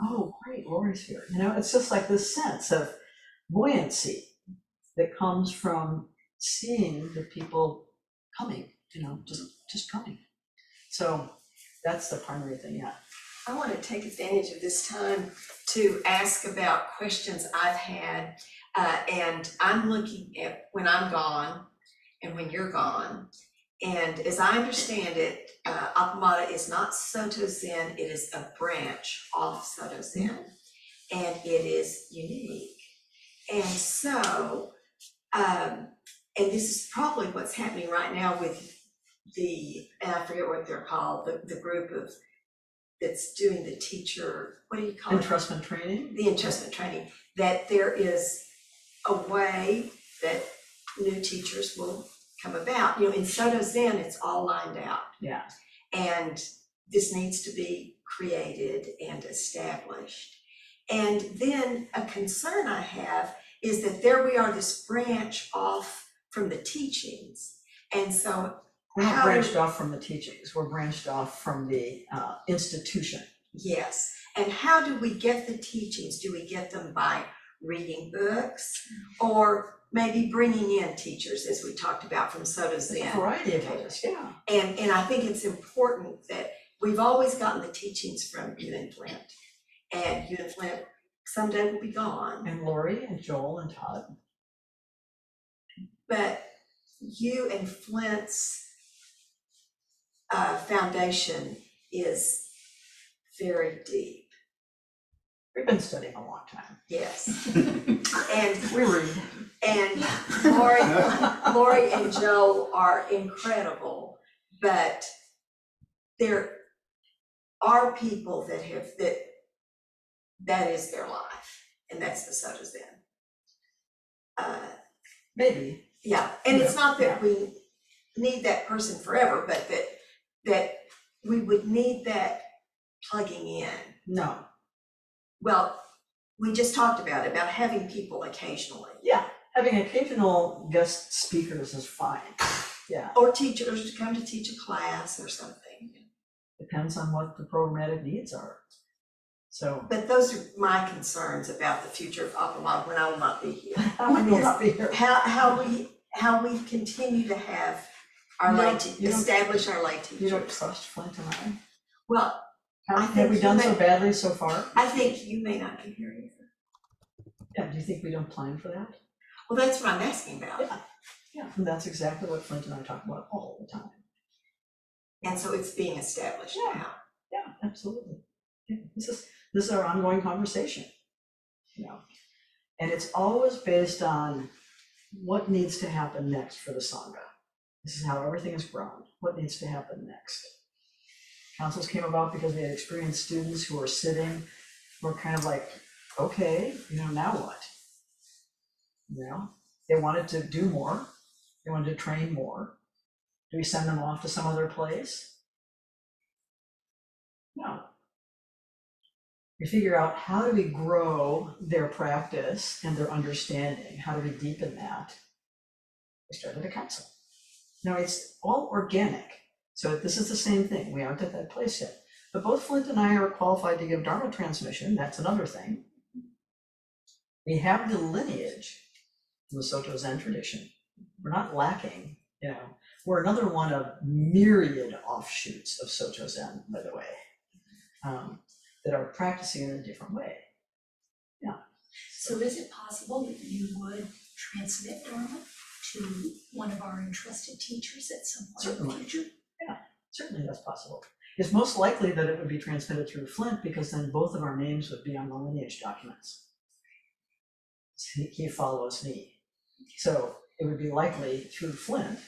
[SPEAKER 2] Oh, great, Lori's here. You know, it's just like this sense of buoyancy that comes from seeing the people coming, you know, just just coming. So that's the primary thing, yeah.
[SPEAKER 12] I want to take advantage of this time to ask about questions I've had. Uh, and I'm looking at when I'm gone and when you're gone. And as I understand it, uh, is not Soto Zen, it is a branch off Soto Zen. And it is unique. And so, um, and this is probably what's happening right now with the, and I forget what they're called, the, the group of, that's doing the teacher, what do you call it?
[SPEAKER 2] Entrustment training,
[SPEAKER 12] the entrustment training, that there is a way that new teachers will come about. You know, in Soto Zen, it's all lined out.
[SPEAKER 2] yeah.
[SPEAKER 12] And this needs to be created and established. And then a concern I have is that there we are, this branch off from the teachings. And so,
[SPEAKER 2] We're not
[SPEAKER 12] How-
[SPEAKER 2] branched off from the teachings, we're branched off from the uh, institution.
[SPEAKER 12] yes, and how do we get the teachings? Do we get them by reading books? Or maybe bringing in teachers, as we talked about from Soto
[SPEAKER 2] There's
[SPEAKER 12] Zen?
[SPEAKER 2] a variety of ways, yeah.
[SPEAKER 12] And, and I think it's important that we've always gotten the teachings from you and Flint. And you and Flint someday will be gone,
[SPEAKER 2] And Lori and Joel and Todd.
[SPEAKER 12] but you and Flint's uh, foundation is very deep,
[SPEAKER 2] We've been studying a long time.
[SPEAKER 12] yes. And,
[SPEAKER 2] We're read.
[SPEAKER 12] and Lori, Lori and Joe are incredible, but there are people that have, that, that is their life, and that's the Soto Zen. Uh,
[SPEAKER 2] Maybe,
[SPEAKER 12] yeah, and it's not that we need that person forever, but that, that we would need that plugging in.
[SPEAKER 2] no,
[SPEAKER 12] Well, we just talked about it, about having people occasionally,
[SPEAKER 2] yeah, having occasional guest speakers is fine. Yeah,
[SPEAKER 12] or teachers to come to teach a class or something.
[SPEAKER 2] depends on what the programmatic needs are. So,
[SPEAKER 12] But those are my concerns about the future of Appamada when I will not be here.
[SPEAKER 2] how will not be here?
[SPEAKER 12] How, how we, how we continue to have our
[SPEAKER 2] You
[SPEAKER 12] lay,
[SPEAKER 2] don't-
[SPEAKER 12] te-
[SPEAKER 2] you don't-
[SPEAKER 12] establish our lay
[SPEAKER 2] You don't
[SPEAKER 12] teachers.
[SPEAKER 2] trust Flint and I?
[SPEAKER 12] Well, I
[SPEAKER 2] Have, have we done so
[SPEAKER 12] may-
[SPEAKER 2] badly so far?
[SPEAKER 12] I think you may not be here either.
[SPEAKER 2] Yeah, do you think we don't plan for that?
[SPEAKER 12] Well, that's what I'm asking about.
[SPEAKER 2] Yeah, yeah, and that's exactly what Flint and I talk about all the time.
[SPEAKER 12] And so it's being established
[SPEAKER 2] Yeah.
[SPEAKER 12] now.
[SPEAKER 2] Yeah, absolutely. Yeah, This is, this is our ongoing conversation, you know? And it's always based on what needs to happen next for the Sangha. This is how everything has grown, what needs to happen next. Councils came about because they had experienced students who were sitting, were kind of like, okay, you know, now what? You know, they wanted to do more, they wanted to train more. Do we send them off to some other place? No. We figure out how do we grow their practice and their understanding? How do we deepen that? We started a council. Now it's all organic. So this is the same thing. We aren't at that place yet. But both Flint and I are qualified to give Dharma transmission. That's another thing. We have the lineage from the Soto Zen tradition. We're not lacking, you know. We're another one of myriad offshoots of Soto Zen, by the way, um, that are practicing in a different way. Yeah.
[SPEAKER 6] So is it possible that you would transmit Dharma to one of our entrusted teachers at some point in the
[SPEAKER 2] Certainly.
[SPEAKER 6] future?
[SPEAKER 2] Certainly that's possible. It's most likely that it would be transmitted through Flint because then both of our names would be on the lineage documents. He, he follows me. So it would be likely through Flint.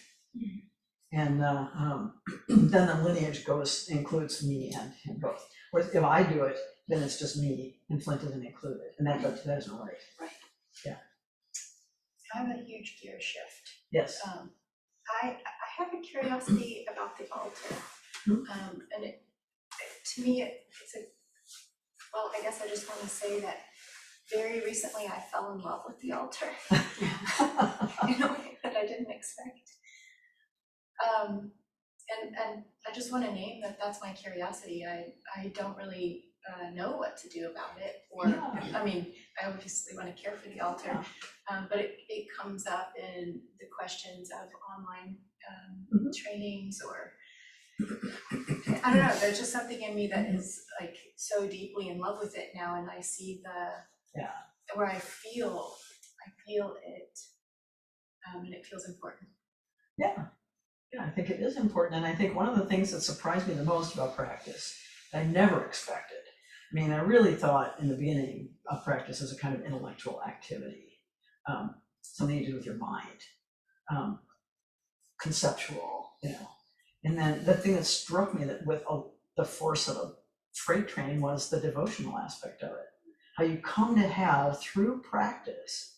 [SPEAKER 2] And uh, um, then the lineage goes, includes me and him both. Whereas if I do it, then it's just me and Flint isn't included, and that, that isn't right. Yeah.
[SPEAKER 13] I have a huge gear shift.
[SPEAKER 2] Yes,
[SPEAKER 13] Um, I, I have a curiosity about the altar.
[SPEAKER 2] Hmm.
[SPEAKER 13] Um, and it, to me, it, it's a Well, I guess I just want to say that very recently I fell in love with the altar in a way that I didn't expect. Um, and, and I just want to name that that's my curiosity. I, I don't really uh, know what to do about it. Or,
[SPEAKER 2] Yeah.
[SPEAKER 13] I mean, I obviously want to care for the altar, um, but it, it comes up in the questions of online um,
[SPEAKER 2] Mhm.
[SPEAKER 13] trainings or I don't know, there's just something in me that is like so deeply in love with it now and I see the
[SPEAKER 2] Yeah.
[SPEAKER 13] where I feel, I feel it, um, and it feels important.
[SPEAKER 2] Yeah, yeah, I think it is important, and I think one of the things that surprised me the most about practice, I never expected. I mean, I really thought in the beginning of practice as a kind of intellectual activity, um, something to do with your mind, um, conceptual, you know. And then the thing that struck me that with uh, the force of a freight train was the devotional aspect of it. How you come to have through practice,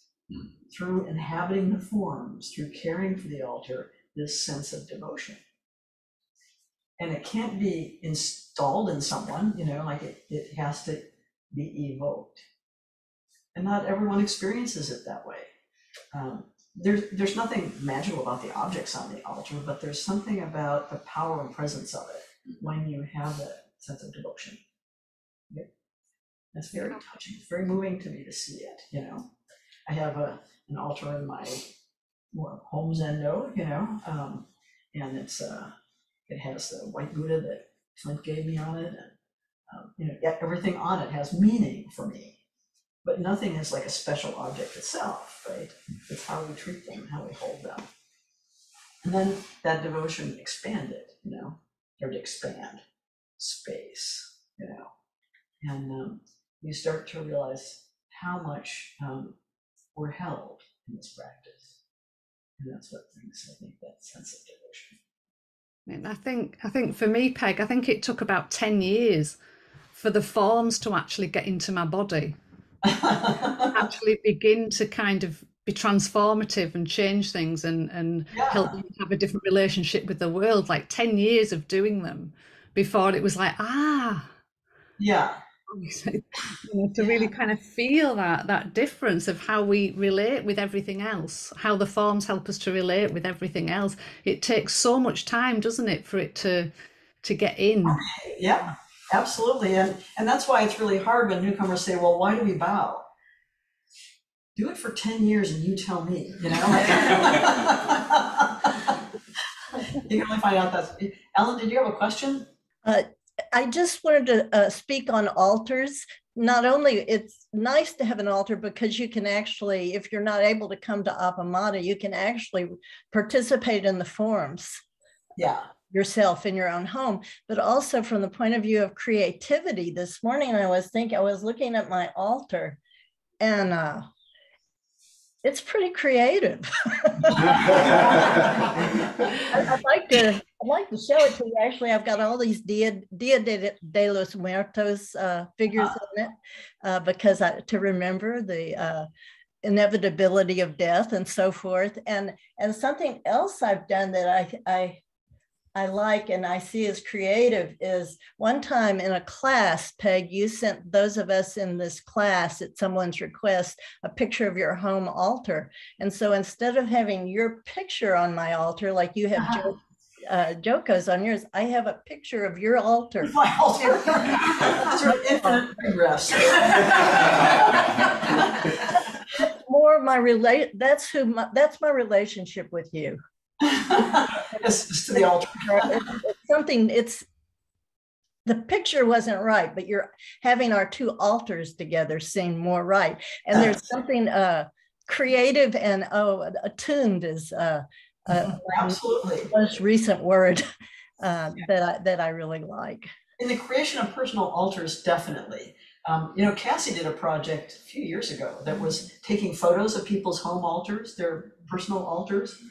[SPEAKER 2] through inhabiting the forms, through caring for the altar, this sense of devotion. And it can't be installed in someone, you know, like it, it has to be evoked. And not everyone experiences it that way. Um, there's, there's nothing magical about the objects on the altar, but there's something about the power and presence of it when you have that sense of devotion. Yep. That's very touching, it's very moving to me to see it, you know. I have a, an altar in my more home zendo, you know, um, and it's, uh, it has the white Buddha that Flint gave me on it, and, um, you know, yeah, everything on it has meaning for me. But nothing is like a special object itself, right? It's how we treat them, how we hold them. And then that devotion expanded, you know, or to expand space, you know. And um, you start to realize how much um, we're held in this practice. And that's what brings, I think, that sense of devotion.
[SPEAKER 1] And I think I think for me, Peg, I think it took about 10 years for the forms to actually get into my body, actually begin to kind of be transformative and change things and, and help
[SPEAKER 2] Yeah.
[SPEAKER 1] me have a different relationship with the world. Like 10 years of doing them before it was like, ah,
[SPEAKER 2] Yeah,
[SPEAKER 1] you know, to really kind of feel that that difference of how we relate with everything else, how the forms help us to relate with everything else. It takes so much time, doesn't it, for it to to get in.
[SPEAKER 2] yeah, absolutely. And, and that's why it's really hard when newcomers say, well, why do we bow? Do it for 10 years and you tell me, you know? You can only find out that's, Ellen, did you have a question?
[SPEAKER 11] Uh, I just wanted to uh, speak on altars. Not only it's nice to have an altar because you can actually, if you're not able to come to Appamada, you can actually participate in the forums
[SPEAKER 2] Yeah,
[SPEAKER 11] yourself in your own home, but also from the point of view of creativity. This morning I was thinking, I was looking at my altar and uh, it's pretty creative. I- I'd like to, I'd like to show it to you. Actually, I've got all these Dia, Dia de, de los Muertos uh, figures in it uh, because I, to remember the uh, inevitability of death and so forth. And and something else I've done that I I I like and I see as creative is one time in a class, Peg, you sent those of us in this class at someone's request a picture of your home altar. And so instead of having your picture on my altar, like you have
[SPEAKER 2] Uh-huh.
[SPEAKER 11] Uh, Joko's on yours, I have a picture of your altar.
[SPEAKER 2] my altar. Sort of infinite regress.
[SPEAKER 11] More my relate, that's who, my, that's my relationship with you.
[SPEAKER 2] Just to the altar.
[SPEAKER 11] It's something, it's, the picture wasn't right, but you're having our two altars together seem more right. And there's something uh, creative and oh, attuned is uh, uh,
[SPEAKER 2] Absolutely.
[SPEAKER 11] most recent word uh, that I, that I really like.
[SPEAKER 2] In the creation of personal altars, definitely. Um, you know, Cassie did a project a few years ago that was taking photos of people's home altars, their personal altars.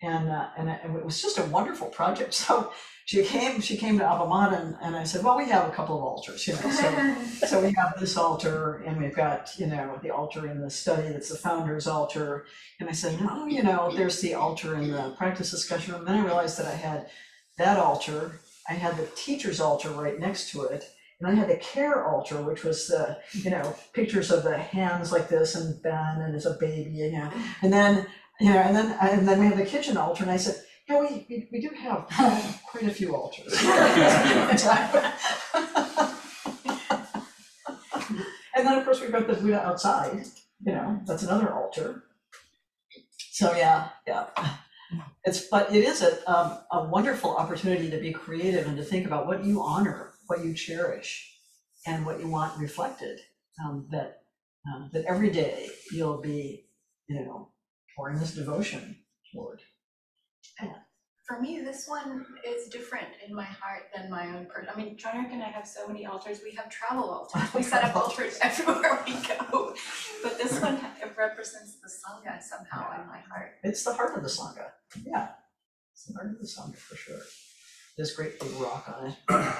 [SPEAKER 2] And, uh, and it it was just a wonderful project. So she came, she came to Appamada and, and I said, well, we have a couple of altars, you know, so So we have this altar and we've got, you know, the altar in the study that's the founder's altar. And I said, no, you know, there's the altar in the practice discussion room. And Then I realized that I had that altar, I had the teacher's altar right next to it, And I had the care altar, which was, uh, you know, pictures of the hands like this and Ben and as a baby, you know. And then, know, and then, and then we have the kitchen altar, and I said, yeah, we, we, we do have quite a few altars. And then, of course, we've got the Buddha outside, you know, that's another altar. So, yeah, yeah. It's, but it is a, um, a wonderful opportunity to be creative and to think about what you honor, what you cherish, and what you want reflected. Um, that, um, that every day you'll be, you know, pouring this devotion.
[SPEAKER 13] For me, this one is different in my heart than my own person. I mean, John Eric and I have so many altars. We have travel altars. We set up altars everywhere we go. But this one it represents the Sangha somehow in my heart.
[SPEAKER 2] It's the heart of the Sangha, yeah. It's the heart of the Sangha for sure. There's great big rock on it.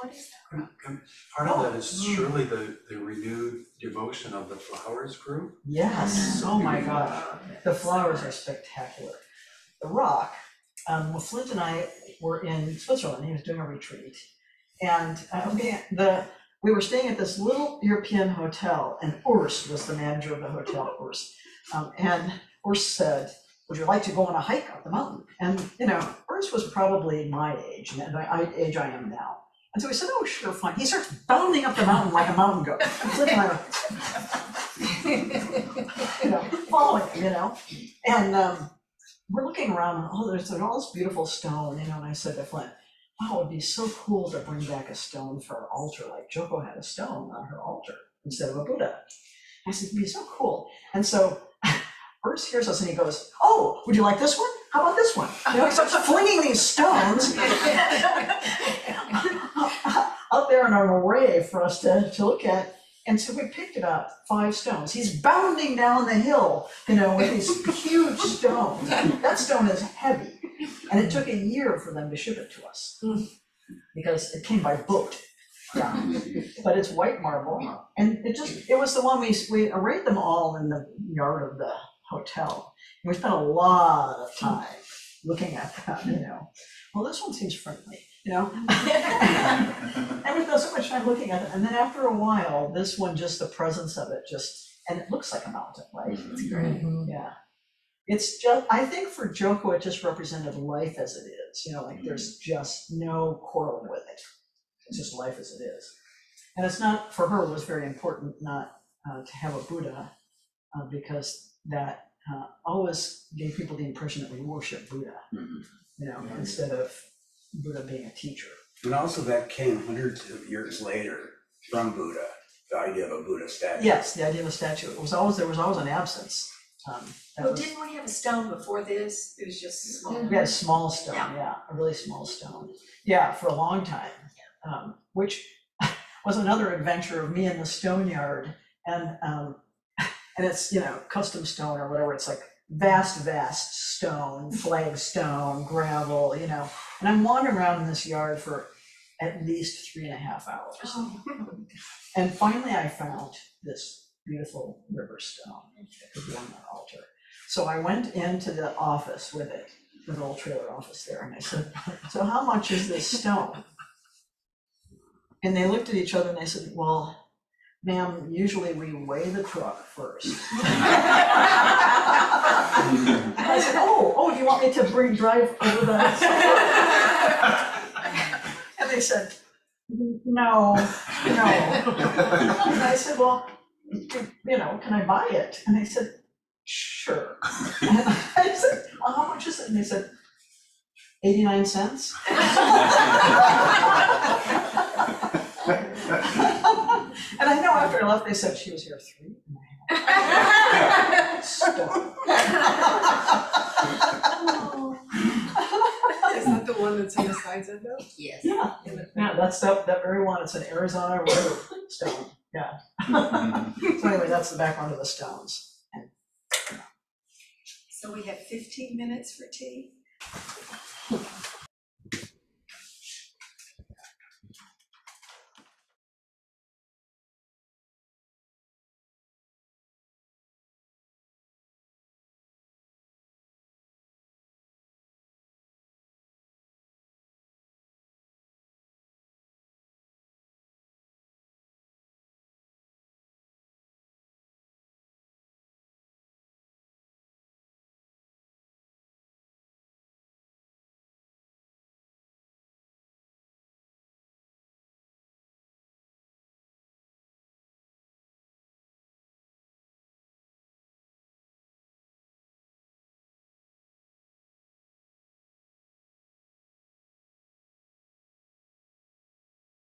[SPEAKER 13] What is that?
[SPEAKER 3] And- and Part of that is surely the, the renewed devotion of the flowers group.
[SPEAKER 2] Yes, oh my gosh, the flowers are spectacular. The rock, um, well, Flint and I were in Switzerland, he was doing a retreat. And, uh, okay, the, we were staying at this little European hotel, and Urs was the manager of the hotel, Urs. Um, and Urs said, would you like to go on a hike up the mountain? And, you know, Urs was probably my age, and I, I- age I am now. And so we said, oh, sure, fine. He starts bounding up the mountain like a mountain goat. You know, following him, you know? And um, we're looking around, and oh, there's all this beautiful stone, you know, and I said to Flint, wow, it'd be so cool to bring back a stone for our altar, like Joko had a stone on her altar instead of a Buddha. I said, it'd be so cool. And so Bruce hears us and he goes, oh, would you like this one? How about this one? You know, he starts flinging these stones out there in an array for us to, to look at. And so we picked it up, five stones. He's bounding down the hill, you know, with these huge stones. That stone is heavy. And it took a year for them to ship it to us because it came by boat. But it's white marble. And it just, it was the one we, we arrayed them all in the yard of the hotel. And we spent a lot of time looking at that, you know. Well, this one seems friendly, you know? And we spent so much time looking at it, and then after a while, this one, just the presence of it, just, and it looks like a mountain, right? It's great, yeah. It's just, I think for Joko, it just represented life as it is, you know, like there's just no quarrel with it. It's just life as it is. And it's not, for her, it was very important not uh, to have a Buddha, uh, because that uh, always gave people the impression that we worship Buddha, you know, instead of Buddha being a teacher.
[SPEAKER 5] And also that came hundreds of years later from Buddha, the idea of a Buddha statue.
[SPEAKER 2] Yes, the idea of a statue, it was always, there was always an absence. Um, that
[SPEAKER 12] Well,
[SPEAKER 2] was-
[SPEAKER 12] didn't we have a stone before this? It was just small.
[SPEAKER 2] We had a small stone,
[SPEAKER 12] Yeah.
[SPEAKER 2] yeah, a really small stone. Yeah, for a long time. Um, which was another adventure of me in the stone yard. And, um, and it's, you know, custom stone or whatever, it's like vast, vast stone, flagstone, gravel, you know. And I'm wandering around in this yard for at least three and a half hours. Oh, and finally I found this beautiful river stone that could be on the altar. So I went into the office with it, the little trailer office there, and I said, so how much is this stone? And they looked at each other and they said, well, ma'am, usually we weigh the truck first. I said, oh, oh, do you want me to bring, drive over the? And they said, no, no. And I said, well, you know, can I buy it? And they said, sure. And I said, well, how much is it? And they said, eighty-nine cents. And I know after I left, they said she was here three and a half. Stone.
[SPEAKER 4] Is that the one that's in the sides of those?
[SPEAKER 12] Yes.
[SPEAKER 2] Yeah, yeah, that's that, that very one, it's an Arizona road stone, yeah. Mm-hmm. So anyway, that's the background of the stones.
[SPEAKER 12] So we have fifteen minutes for tea?